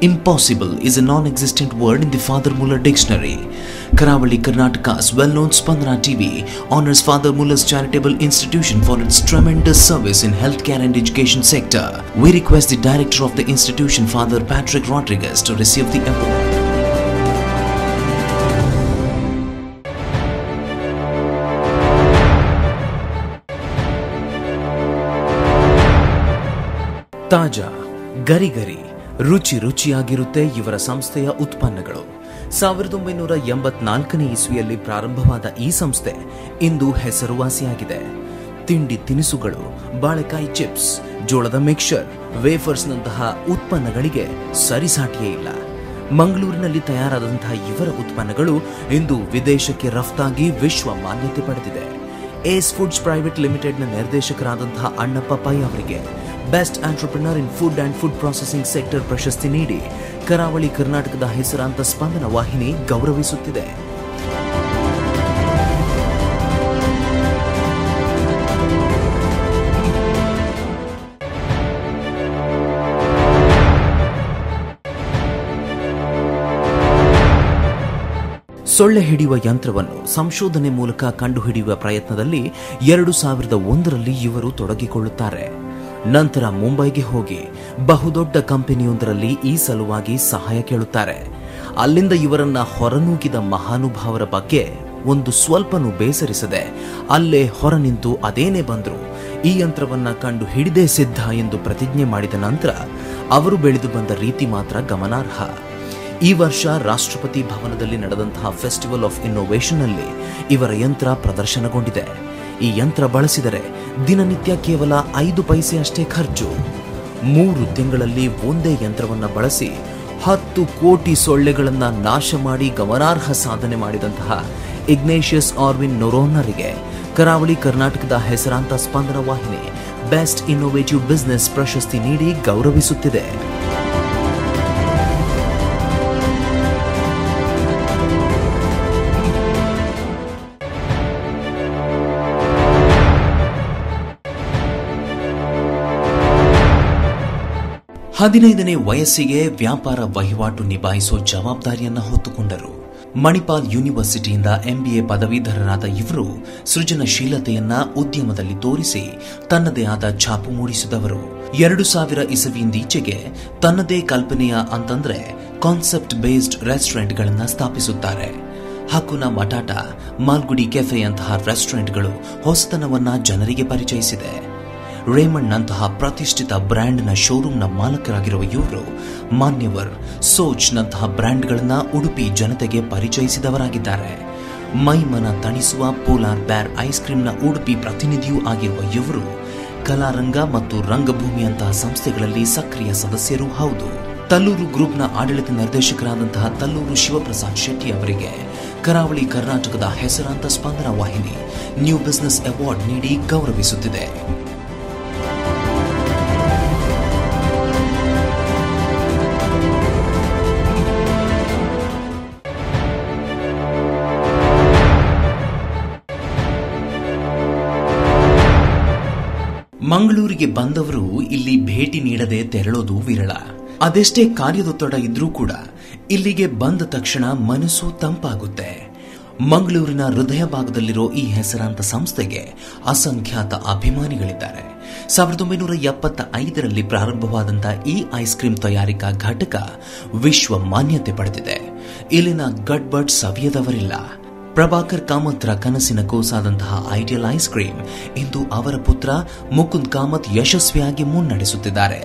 A: Impossible is a non-existent word in the Father Muller dictionary. Karavali Karnataka's well-known Spandana TV honors Father Muller's charitable institution for its tremendous service in healthcare and education sector. We request the director of the institution, Father Patrick Rodriguez, to receive the award. ತಾಜಾ ಗರಿ ಗರಿ ರುಚಿ ರುಚಿಯಾಗಿರುತ್ತೆ ಇವರ ಸಂಸ್ಥೆಯ ಉತ್ಪನ್ನಗಳು ಸಾವಿರದ ಒಂಬೈನೂರ ಎಂಬತ್ನಾಲ್ಕನೇ ಇಸ್ವಿಯಲ್ಲಿ ಪ್ರಾರಂಭವಾದ ಈ ಸಂಸ್ಥೆ ಇಂದು ಹೆಸರುವಾಸಿಯಾಗಿದೆ. ತಿಂಡಿ ತಿನಿಸುಗಳು, ಬಾಳೆಕಾಯಿ ಚಿಪ್ಸ್, ಜೋಳದ ಮಿಕ್ಸರ್ ವೇಫರ್ಸ್ನಂತಹ ಉತ್ಪನ್ನಗಳಿಗೆ ಸರಿಸಾಟಿಯೇ ಇಲ್ಲ. ಮಂಗಳೂರಿನಲ್ಲಿ ತಯಾರಾದಂತಹ ಇವರ ಉತ್ಪನ್ನಗಳು ಇಂದು ವಿದೇಶಕ್ಕೆ ರಫ್ತಾಗಿ ವಿಶ್ವ ಮಾನ್ಯತೆ ಪಡೆದಿದೆ. ಏಸ್ ಫುಡ್ಸ್ ಪ್ರೈವೇಟ್ ಲಿಮಿಟೆಡ್ನ ನಿರ್ದೇಶಕರಾದಂತಹ ಅಣ್ಣಪ್ಪ ಪೈ ಅವರಿಗೆ best entrepreneur in food and food processing sector ಪ್ರಶಸ್ತಿ ನೀಡಿ ಕರಾವಳಿ ಕರ್ನಾಟಕದ ಹೆಸರಾಂತ ಸ್ಪಂದನ ವಾಹಿನಿ ಗೌರವಿಸುತ್ತಿದೆ. ಸೊಳ್ಳೆ ಹಿಡಿಯುವ ಯಂತ್ರವನ್ನು ಸಂಶೋಧನೆ ಮೂಲಕ ಕಂಡುಹಿಡಿಯುವ ಪ್ರಯತ್ನದಲ್ಲಿ ಎರಡು ಸಾವಿರದ ಒಂದರಲ್ಲಿ ಇವರು ತೊಡಗಿಕೊಳ್ಳುತ್ತಾರೆ. ನಂತರ ಮುಂಬೈಗೆ ಹೋಗಿ ಬಹುದೊಡ್ಡ ಕಂಪನಿಯೊಂದರಲ್ಲಿ ಈ ಸಲುವಾಗಿ ಸಹಾಯ ಕೇಳುತ್ತಾರೆ. ಅಲ್ಲಿಂದ ಇವರನ್ನ ಹೊರನೂಗಿದ ಮಹಾನುಭಾವರ ಬಗ್ಗೆ ಒಂದು ಸ್ವಲ್ಪನೂ ಬೇಸರಿಸದೆ ಅಲ್ಲೇ ಹೊರ ನಿಂತು ಅದೇನೇ ಬಂದ್ರು ಈ ಯಂತ್ರವನ್ನ ಕಂಡು ಹಿಡಿದೇ ಸಿದ್ಧ ಎಂದು ಪ್ರತಿಜ್ಞೆ ಮಾಡಿದ ನಂತರ ಅವರು ಬೆಳೆದು ಬಂದ ರೀತಿ ಮಾತ್ರ ಗಮನಾರ್ಹ. ಈ ವರ್ಷ ರಾಷ್ಟ್ರಪತಿ ಭವನದಲ್ಲಿ ನಡೆದಂತಹ ಫೆಸ್ಟಿವಲ್ ಆಫ್ ಇನ್ನೋವೇಷನ್ನಲ್ಲಿ ಇವರ ಯಂತ್ರ ಪ್ರದರ್ಶನಗೊಂಡಿದೆ. ಈ ಯಂತ್ರ ಬಳಸಿದರೆ ದಿನನಿತ್ಯ ಕೇವಲ ಐದು ಪೈಸೆ ಅಷ್ಟೇ ಖರ್ಚು. ಮೂರು ತಿಂಗಳಲ್ಲಿ ಒಂದೇ ಯಂತ್ರವನ್ನು ಬಳಸಿ ಹತ್ತು ಕೋಟಿ ಸೊಳ್ಳೆಗಳನ್ನು ನಾಶ ಮಾಡಿ ಗಮನಾರ್ಹ ಸಾಧನೆ ಮಾಡಿದಂತಹ ಇಗ್ನೇಷಿಯಸ್ ಆರ್ವಿನ್ ನೊರೋನರಿಗೆ ಕರಾವಳಿ ಕರ್ನಾಟಕದ ಹೆಸರಾಂತ ಸ್ಪಂದನ ವಾಹಿನಿ ಬೆಸ್ಟ್ ಇನ್ನೋವೇಟಿವ್ ಬಿಸ್ನೆಸ್ ಪ್ರಶಸ್ತಿ ನೀಡಿ ಗೌರವಿಸುತ್ತಿದೆ. ಹದಿನೈದನೇ ವಯಸ್ಸಿಗೆ ವ್ಯಾಪಾರ ವಹಿವಾಟು ನಿಭಾಯಿಸೋ ಜವಾಬ್ದಾರಿಯನ್ನ ಹೊತ್ತುಕೊಂಡರು. ಮಣಿಪಾಲ್ ಯೂನಿವರ್ಸಿಟಿಯಿಂದ ಎಂಬಿಎ ಪದವೀಧರರಾದ ಇವರು ಸೃಜನಶೀಲತೆಯನ್ನ ಉದ್ಯಮದಲ್ಲಿ ತೋರಿಸಿ ತನ್ನದೇ ಆದ ಛಾಪು ಮೂಡಿಸಿದವರು. ಎರಡು ಸಾವಿರ ಇಸವಿಯಿಂದೀಚೆಗೆ ತನ್ನದೇ ಕಲ್ಪನೆಯ ಅಂತಂದ್ರೆ ಕಾನ್ಸೆಪ್ಟ್ ಬೇಸ್ಡ್ ರೆಸ್ಟೋರೆಂಟ್ಗಳನ್ನ ಸ್ಥಾಪಿಸುತ್ತಾರೆ. ಹಕುನ ಮಟಾಟ ಮಾಲ್ಗುಡಿ ಕೆಫೆಯಂತಹ ರೆಸ್ಟೋರೆಂಟ್ಗಳು ಹೊಸತನವನ್ನ ಜನರಿಗೆ ಪರಿಚಯಿಸಿದೆ. ರೇಮಂಡ್ ನಂತಹ ಪ್ರತಿಷ್ಠಿತ ಬ್ರ್ಯಾಂಡ್ನ ಶೋರೂಮ್ನ ಮಾಲಕರಾಗಿರುವ ಇವರು ಮಾನ್ಯವರ್ ಸೋಚ್ ನಂತಹ ಬ್ರ್ಯಾಂಡ್ಗಳನ್ನ ಉಡುಪಿ ಜನತೆಗೆ ಪರಿಚಯಿಸಿದವರಾಗಿದ್ದಾರೆ. ಮೈಮನ ತಣಿಸುವ ಪೋಲಾರ್ ಬ್ಯಾರ್ ಐಸ್ ಕ್ರೀಮ್ನ ಉಡುಪಿ ಪ್ರತಿನಿಧಿಯೂ ಆಗಿರುವ ಇವರು ಕಲಾರಂಗ ಮತ್ತು ರಂಗಭೂಮಿಯಂತಹ ಸಂಸ್ಥೆಗಳಲ್ಲಿ ಸಕ್ರಿಯ ಸದಸ್ಯರೂ ಹೌದು. ತಲ್ಲೂರು ಗ್ರೂಪ್ನ ಆಡಳಿತ ನಿರ್ದೇಶಕರಾದಂತಹ ತಲ್ಲೂರು ಶಿವಪ್ರಸಾದ್ ಶೆಟ್ಟಿ ಅವರಿಗೆ ಕರಾವಳಿ ಕರ್ನಾಟಕದ ಹೆಸರಾಂತ ಸ್ಪಂದನ ವಾಹಿನಿ ನ್ಯೂ ಬಿಸಿನೆಸ್ ಅವಾರ್ಡ್ ನೀಡಿ ಗೌರವಿಸುತ್ತಿದೆ. ಮಂಗಳೂರಿಗೆ ಬಂದವರು ಇಲ್ಲಿ ಭೇಟಿ ನೀಡದೆ ತೆರಳೋದು ವಿರಳ. ಅದೆಷ್ಟೇ ಕಾರ್ಯದೊತ್ತಡ ಇದ್ರೂ ಕೂಡ ಇಲ್ಲಿಗೆ ಬಂದ ತಕ್ಷಣ ಮನಸ್ಸು ತಂಪಾಗುತ್ತೆ. ಮಂಗಳೂರಿನ ಹೃದಯ ಭಾಗದಲ್ಲಿರೋ ಈ ಹೆಸರಾಂತ ಸಂಸ್ಥೆಗೆ ಅಸಂಖ್ಯಾತ ಅಭಿಮಾನಿಗಳಿದ್ದಾರೆ. ಸಾವಿರದ ಒಂಬೈನೂರ ಎಪ್ಪತ್ತ ಐದರಲ್ಲಿ ಪ್ರಾರಂಭವಾದಂತಹ ಈ ಐಸ್ ಕ್ರೀಮ್ ತಯಾರಿಕಾ ಘಟಕ ವಿಶ್ವ ಮಾನ್ಯತೆ ಪಡೆದಿದೆ. ಇಲ್ಲಿನ ಗಡ್ಬಡ್ ಸವಿಯದವರಿಲ್ಲ. ಪ್ರಭಾಕರ್ ಕಾಮತ್ರ ಕನಸಿನ ಕೋಸಾದಂತಹ ಐಡಿಯಲ್ ಐಸ್ ಕ್ರೀಮ್ ಇಂದು ಅವರ ಪುತ್ರ ಮುಕುಂದ್ ಕಾಮತ್ ಯಶಸ್ವಿಯಾಗಿ ಮುನ್ನಡೆಸುತ್ತಿದ್ದಾರೆ.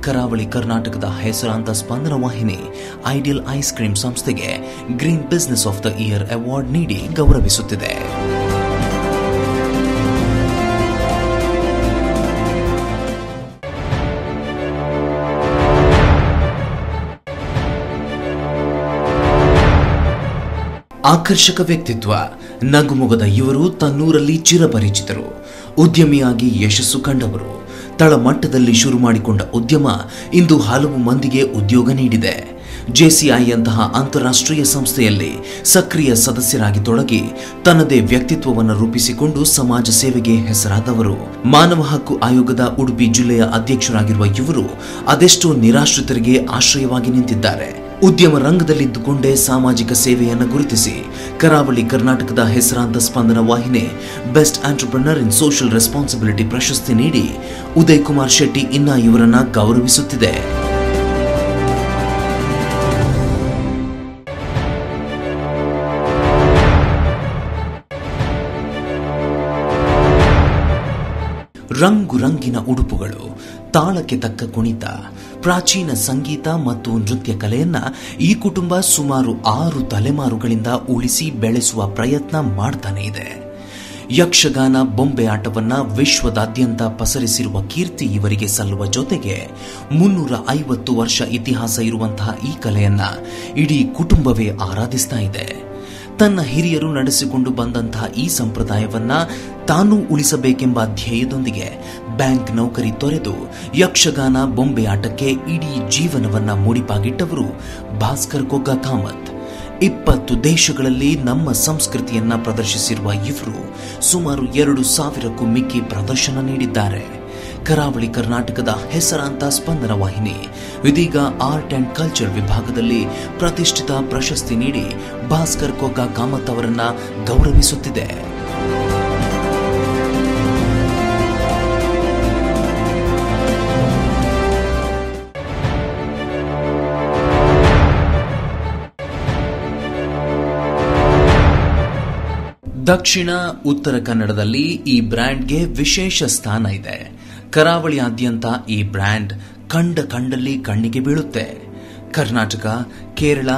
A: ಕರಾವಳಿ ಕರ್ನಾಟಕದ ಹೆಸರಾಂತ ಸ್ಪಂದನ ವಾಹಿನಿ ಐಡಿಯಲ್ ಐಸ್ ಕ್ರೀಮ್ ಸಂಸ್ಥೆಗೆ green business of the year award ನೀಡಿ ಗೌರವಿಸುತ್ತಿದೆ. ಆಕರ್ಷಕ ವ್ಯಕ್ತಿತ್ವ. ನಗುಮೊಗದ ಇವರು ತನ್ನೂರಲ್ಲಿ ಚಿರಪರಿಚಿತರು. ಉದ್ಯಮಿಯಾಗಿ ಯಶಸ್ಸು ಕಂಡವರು. ತಳಮಟ್ಟದಲ್ಲಿ ಶುರು ಮಾಡಿಕೊಂಡ ಉದ್ಯಮ ಇಂದು ಹಲವು ಮಂದಿಗೆ ಉದ್ಯೋಗ ನೀಡಿದೆ. ಜೆಸಿಐಯಂತಹ ಅಂತಾರಾಷ್ಟ್ರೀಯ ಸಂಸ್ಥೆಯಲ್ಲಿ ಸಕ್ರಿಯ ಸದಸ್ಯರಾಗಿ ತೊಡಗಿ ತನ್ನದೇ ವ್ಯಕ್ತಿತ್ವವನ್ನು ರೂಪಿಸಿಕೊಂಡು ಸಮಾಜ ಸೇವೆಗೆ ಹೆಸರಾದವರು. ಮಾನವ ಹಕ್ಕು ಆಯೋಗದ ಉಡುಪಿ ಜಿಲ್ಲೆಯ ಅಧ್ಯಕ್ಷರಾಗಿರುವ ಇವರು ಅದೆಷ್ಟೋ ನಿರಾಶ್ರಿತರಿಗೆ ಆಶ್ರಯವಾಗಿ ನಿಂತಿದ್ದಾರೆ. ಉದ್ಯಮ ರಂಗದಲ್ಲಿದ್ದುಕೊಂಡೇ ಸಾಮಾಜಿಕ ಸೇವೆಯನ್ನು ಗುರುತಿಸಿ. ಕರಾವಳಿ ಕರ್ನಾಟಕದ ಹೆಸರಾಂತ ಸ್ಪಂದನ ವಾಹಿನಿ best entrepreneur in social responsibility ಪ್ರಶಸ್ತಿ ನೀಡಿ ಉದಯ್ ಕುಮಾರ್ ಶೆಟ್ಟಿ ಇನ್ನ ಇವರನ್ನ ಗೌರವಿಸುತ್ತಿದೆ. ರಂಗು ರಂಗಿನ ಉಡುಪುಗಳು ತಾಳಕ್ಕೆ ತಕ್ಕ ಕುಣಿತ, ಪ್ರಾಚೀನ ಸಂಗೀತ ಮತ್ತು ನೃತ್ಯ ಕಲೆಯನ್ನ ಈ ಕುಟುಂಬ ಸುಮಾರು ಆರು ತಲೆಮಾರುಗಳಿಂದ ಉಳಿಸಿ ಬೆಳೆಸುವ ಪ್ರಯತ್ನ ಮಾಡ್ತಾನೆ ಇದೆ. ಯಕ್ಷಗಾನ ಬೊಂಬೆ ಆಟವನ್ನ ವಿಶ್ವದಾದ್ಯಂತ ಪಸರಿಸಿರುವ ಕೀರ್ತಿ ಇವರಿಗೆ ಸಲ್ಲುವ ಜೊತೆಗೆ ಮುನ್ನೂರ ಐವತ್ತು ವರ್ಷ ಇತಿಹಾಸ ಇರುವಂತಹ ಈ ಕಲೆಯನ್ನ ಇಡೀ ಕುಟುಂಬವೇ ಆರಾಧಿಸ್ತಾ ಇದೆ. ತನ್ನ ಹಿರಿಯರು ನಡೆಸಿಕೊಂಡು ಬಂದಂತಹ ಈ ಸಂಪ್ರದಾಯವನ್ನ ತಾನೂ ಉಳಿಸಬೇಕೆಂಬ ಧ್ಯೇಯದೊಂದಿಗೆ ಬ್ಯಾಂಕ್ ನೌಕರಿ ತೊರೆದು ಯಕ್ಷಗಾನ ಬೊಂಬೆ ಆಟಕ್ಕೆ ಇಡೀ ಜೀವನವನ್ನ ಮುಡಿಪಾಗಿಟ್ಟವರು ಭಾಸ್ಕರ್ ಕೊಗ್ಗ ಕಾಮತ್. ಇಪ್ಪತ್ತು ದೇಶಗಳಲ್ಲಿ ನಮ್ಮ ಸಂಸ್ಕೃತಿಯನ್ನ ಪ್ರದರ್ಶಿಸಿರುವ ಇವರು ಸುಮಾರು ಎರಡು ಸಾವಿರಕ್ಕೂ ಮಿಕ್ಕಿ ಪ್ರದರ್ಶನ ನೀಡಿದ್ದಾರೆ. ಕರಾವಳಿ ಕರ್ನಾಟಕದ ಹೆಸರಾಂತ ಸ್ಪಂದನ ವಾಹಿನಿ, ಇದೀಗ ಆರ್ಟ್ ಅಂಡ್ ಕಲ್ಚರ್ ವಿಭಾಗದಲ್ಲಿ ಪ್ರತಿಷ್ಠಿತ ಪ್ರಶಸ್ತಿ ನೀಡಿ ಭಾಸ್ಕರ್ ಕೊಗ್ಗ ಕಾಮತ್ ಅವರನ್ನ ಗೌರವಿಸುತ್ತಿದೆ. ದಕ್ಷಿಣ, ಉತ್ತರ ಕನ್ನಡದಲ್ಲಿ ಈ ಬ್ರ್ಯಾಂಡ್ಗೆ ವಿಶೇಷ ಸ್ಥಾನ ಇದೆ. ಕರಾವಳಿಯಾದ್ಯಂತ ಈ ಬ್ರ್ಯಾಂಡ್ ಕಂಡ ಕಂಡಲ್ಲಿ ಕಣ್ಣಿಗೆ ಬೀಳುತ್ತೆ. ಕರ್ನಾಟಕ, ಕೇರಳ,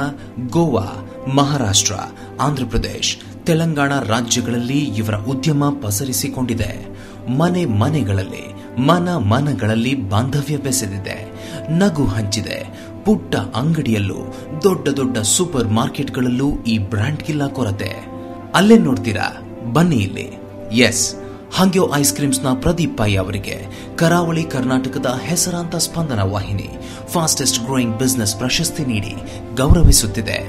A: ಗೋವಾ, ಮಹಾರಾಷ್ಟ್ರ, ಆಂಧ್ರಪ್ರದೇಶ್, ತೆಲಂಗಾಣ ರಾಜ್ಯಗಳಲ್ಲಿ ಇವರ ಉದ್ಯಮ ಪಸರಿಸಿಕೊಂಡಿದೆ. ಮನೆ ಮನೆಗಳಲ್ಲಿ, ಮನ ಮನಗಳಲ್ಲಿ ಬಾಂಧವ್ಯ ಬೆಸೆದಿದೆ. ನಗು ಹಂಚಿದೆ. ಪುಟ್ಟ ಅಂಗಡಿಯಲ್ಲೂ ದೊಡ್ಡ ದೊಡ್ಡ ಸೂಪರ್ ಮಾರ್ಕೆಟ್ಗಳಲ್ಲೂ ಈ ಬ್ರ್ಯಾಂಡ್ಗಿಲ್ಲ ಕೊರತೆ. ಅಲ್ಲೇ ನೋಡ್ತೀರಾ? ಬನ್ನಿ ಇಲ್ಲಿ. ಎಸ್ ಹಂಗ್ಯೋ ಐಸ್ ಕ್ರೀಮ್ಸ್ನ ಪ್ರದೀಪ್ ಪೈ ಅವರಿಗೆ ಕರಾವಳಿ ಕರ್ನಾಟಕದ ಹೆಸರಾಂತ ಸ್ಪಂದನ ವಾಹಿನಿ ಫಾಸ್ಟೆಸ್ಟ್ ಗ್ರೋಯಿಂಗ್ ಬಿಸ್ನೆಸ್ ಪ್ರಶಸ್ತಿ ನೀಡಿ ಗೌರವಿಸುತ್ತಿದೆ.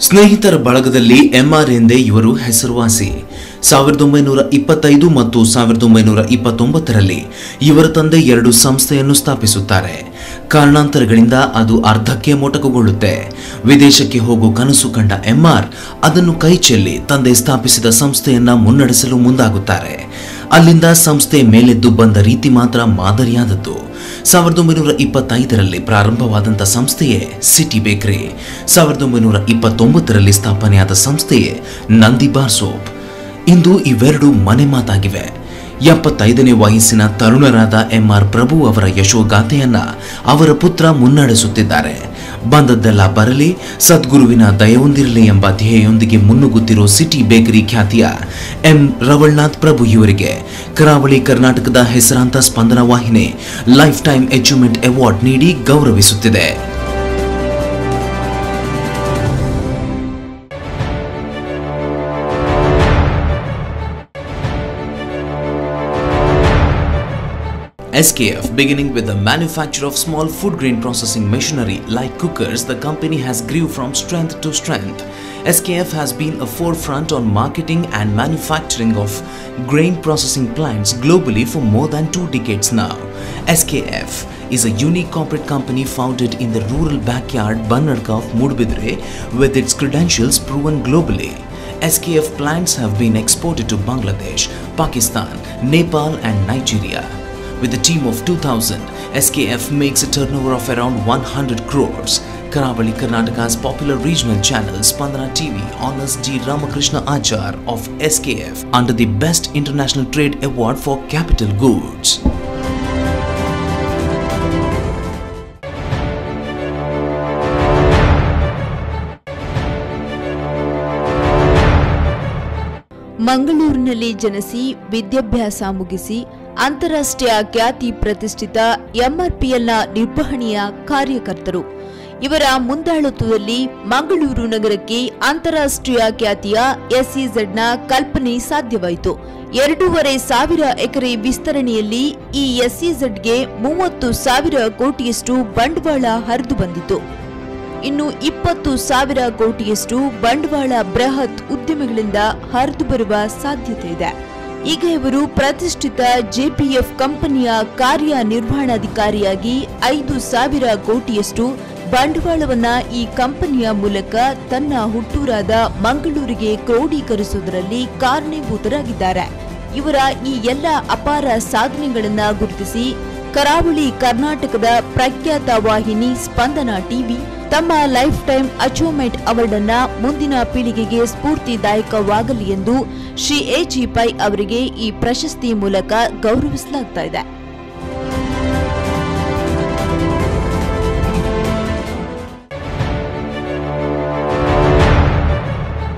A: ಸ್ನೇಹಿತರ ಬಳಗದಲ್ಲಿ ಎಂಆರ್ ಎಂದೇ ಇವರು ಹೆಸರುವಾಸಿ. ಸಾವಿರದ ಒಂಬೈನೂರ ಇಪ್ಪತ್ತೈದು ಮತ್ತು ಸಾವಿರದ ಒಂಬೈನೂರ ಇಪ್ಪತ್ತೊಂಬತ್ತರಲ್ಲಿ ಇವರ ತಂದೆ ಎರಡು ಸಂಸ್ಥೆಯನ್ನು ಸ್ಥಾಪಿಸುತ್ತಾರೆ. ಕಾರಣಾಂತರಗಳಿಂದ ಅದು ಅರ್ಧಕ್ಕೆ ಮೊಟಕುಗೊಳ್ಳುತ್ತೆ. ವಿದೇಶಕ್ಕೆ ಹೋಗೋ ಕನಸು ಕಂಡ ಎಂಆರ್ ಅದನ್ನು ಕೈಚೆಲ್ಲಿ ತಂದೆ ಸ್ಥಾಪಿಸಿದ ಸಂಸ್ಥೆಯನ್ನ ಮುನ್ನಡೆಸಲು ಮುಂದಾಗುತ್ತಾರೆ. ಅಲ್ಲಿಂದ ಸಂಸ್ಥೆ ಮೇಲೆದ್ದು ಬಂದ ರೀತಿ ಮಾತ್ರ ಮಾದರಿಯಾದದ್ದು. ಸಾವಿರದ ಒಂಬೈನೂರ ಇಪ್ಪತ್ತೈದರಲ್ಲಿ ಪ್ರಾರಂಭವಾದಂಥ ಸಂಸ್ಥೆಯೇ ಸಿಟಿ ಬೇಕರಿ. ಸಾವಿರದ ಒಂಬೈನೂರ ಇಪ್ಪತ್ತೊಂಬತ್ತರಲ್ಲಿ ಸ್ಥಾಪನೆಯಾದ ಸಂಸ್ಥೆಯೇ ನಂದಿ ಬಾರ್ ಸೋಪ್. ಇಂದು ಇವೆರಡು ಮನೆ ಮಾತಾಗಿವೆ. ಎಪ್ಪತ್ತೈದನೇ ವಯಸ್ಸಿನ ತರುಣರಾದ ಎಂ ಆರ್ ಪ್ರಭು ಅವರ ಯಶೋಗಾಥೆಯನ್ನ ಅವರ ಪುತ್ರ ಮುನ್ನಡೆಸುತ್ತಿದ್ದಾರೆ. ಬಂದದ್ದೆಲ್ಲ ಬರಲಿ, ಸದ್ಗುರುವಿನ ದಯವೊಂದಿರಲಿ ಎಂಬ ಧ್ಯೇಯೊಂದಿಗೆ ಮುನ್ನುಗ್ಗುತ್ತಿರೋ ಸಿಟಿ ಬೇಕರಿ ಖ್ಯಾತಿಯ ಎಂ. ರವಳ್ನಾಥ್ ಪ್ರಭು ಇವರಿಗೆ ಕರಾವಳಿ ಕರ್ನಾಟಕದ ಹೆಸರಾಂತ ಸ್ಪಂದನ ವಾಹಿನಿ ಲೈಫ್ ಟೈಮ್ ಅಚೀವ್ಮೆಂಟ್ ಅವಾರ್ಡ್ ನೀಡಿ ಗೌರವಿಸುತ್ತಿದೆ. SKF, beginning with the manufacture of small food grain processing machinery like cookers, the company has grew from strength to strength. SKF has been a forefront on marketing and manufacturing of grain processing plants globally for more than two decades now. SKF is a unique corporate company founded in the rural backyard Bannarka of Mudbidre with its credentials proven globally. SKF plants have been exported to Bangladesh, Pakistan, Nepal and Nigeria. With a team of 2000, SKF makes a turnover of around 100 crores. Karavali Karnataka's popular regional channel Spandana TV honors G. Ramakrishna Achar of SKF under the Best International Trade Award for Capital Goods.
C: ಮಂಗಳೂರಿನಲ್ಲಿ ಜನಿಸಿ ವಿದ್ಯಾಭ್ಯಾಸ ಮುಗಿಸಿ ಅಂತಾರಾಷ್ಟ್ರೀಯ ಖ್ಯಾತಿ ಪ್ರತಿಷ್ಠಿತ ಎಂಆರ್ಪಿಎಲ್ನ ನಿರ್ವಹಣೆಯ ಕಾರ್ಯಕರ್ತರು. ಇವರ ಮುಂದಾಳತ್ವದಲ್ಲಿ ಮಂಗಳೂರು ನಗರಕ್ಕೆ ಅಂತಾರಾಷ್ಟ್ರೀಯ ಖ್ಯಾತಿಯ ಎಸ್ಇಝೆಡ್ನ ಕಲ್ಪನೆ ಸಾಧ್ಯವಾಯಿತು. ಎರಡೂವರೆ ಸಾವಿರ ಎಕರೆ ವಿಸ್ತರಣೆಯಲ್ಲಿ ಈ ಎಸ್ಇಝೆಡ್ಗೆ ಮೂವತ್ತು ಸಾವಿರ ಕೋಟಿಯಷ್ಟು ಬಂಡವಾಳ ಹರಿದು ಬಂದಿತು. ಇನ್ನು ಇಪ್ಪತ್ತು ಸಾವಿರ ಕೋಟಿಯಷ್ಟು ಬಂಡವಾಳ ಬೃಹತ್ ಉದ್ಯಮಿಗಳಿಂದ ಹರಿದು ಬರುವ ಸಾಧ್ಯತೆ ಇದೆ. ಈಗ ಇವರು ಪ್ರತಿಷ್ಠಿತ ಜೆಪಿಎಫ್ ಕಂಪನಿಯ ಕಾರ್ಯನಿರ್ವಹಣಾಧಿಕಾರಿಯಾಗಿ ಐದು ಸಾವಿರ ಕೋಟಿಯಷ್ಟು ಬಂಡವಾಳವನ್ನ ಈ ಕಂಪನಿಯ ಮೂಲಕ ತನ್ನ ಹುಟ್ಟೂರಾದ ಮಂಗಳೂರಿಗೆ ಕ್ರೋಢೀಕರಿಸುವುದರಲ್ಲಿ ಕಾರಣೀಭೂತರಾಗಿದ್ದಾರೆ. ಇವರ ಈ ಎಲ್ಲ ಅಪಾರ ಸಾಧನೆಗಳನ್ನು ಗುರುತಿಸಿ ಕರಾವಳಿ ಕರ್ನಾಟಕದ ಪ್ರಖ್ಯಾತ ವಾಹಿನಿ ಸ್ಪಂದನ ಟಿವಿ ತಮ್ಮ ಲೈಫ್ ಟೈಮ್ ಅಚೀವ್ಮೆಂಟ್ ಅವಾರ್ಡ್ ಅನ್ನ ಮುಂದಿನ ಪೀಳಿಗೆಗೆ ಸ್ಫೂರ್ತಿದಾಯಕವಾಗಲಿ ಎಂದು ಶ್ರೀ ಎ ಪೈ ಅವರಿಗೆ ಈ ಪ್ರಶಸ್ತಿ ಮೂಲಕ ಗೌರವಿಸಲಾಗ್ತಾ ಇದೆ.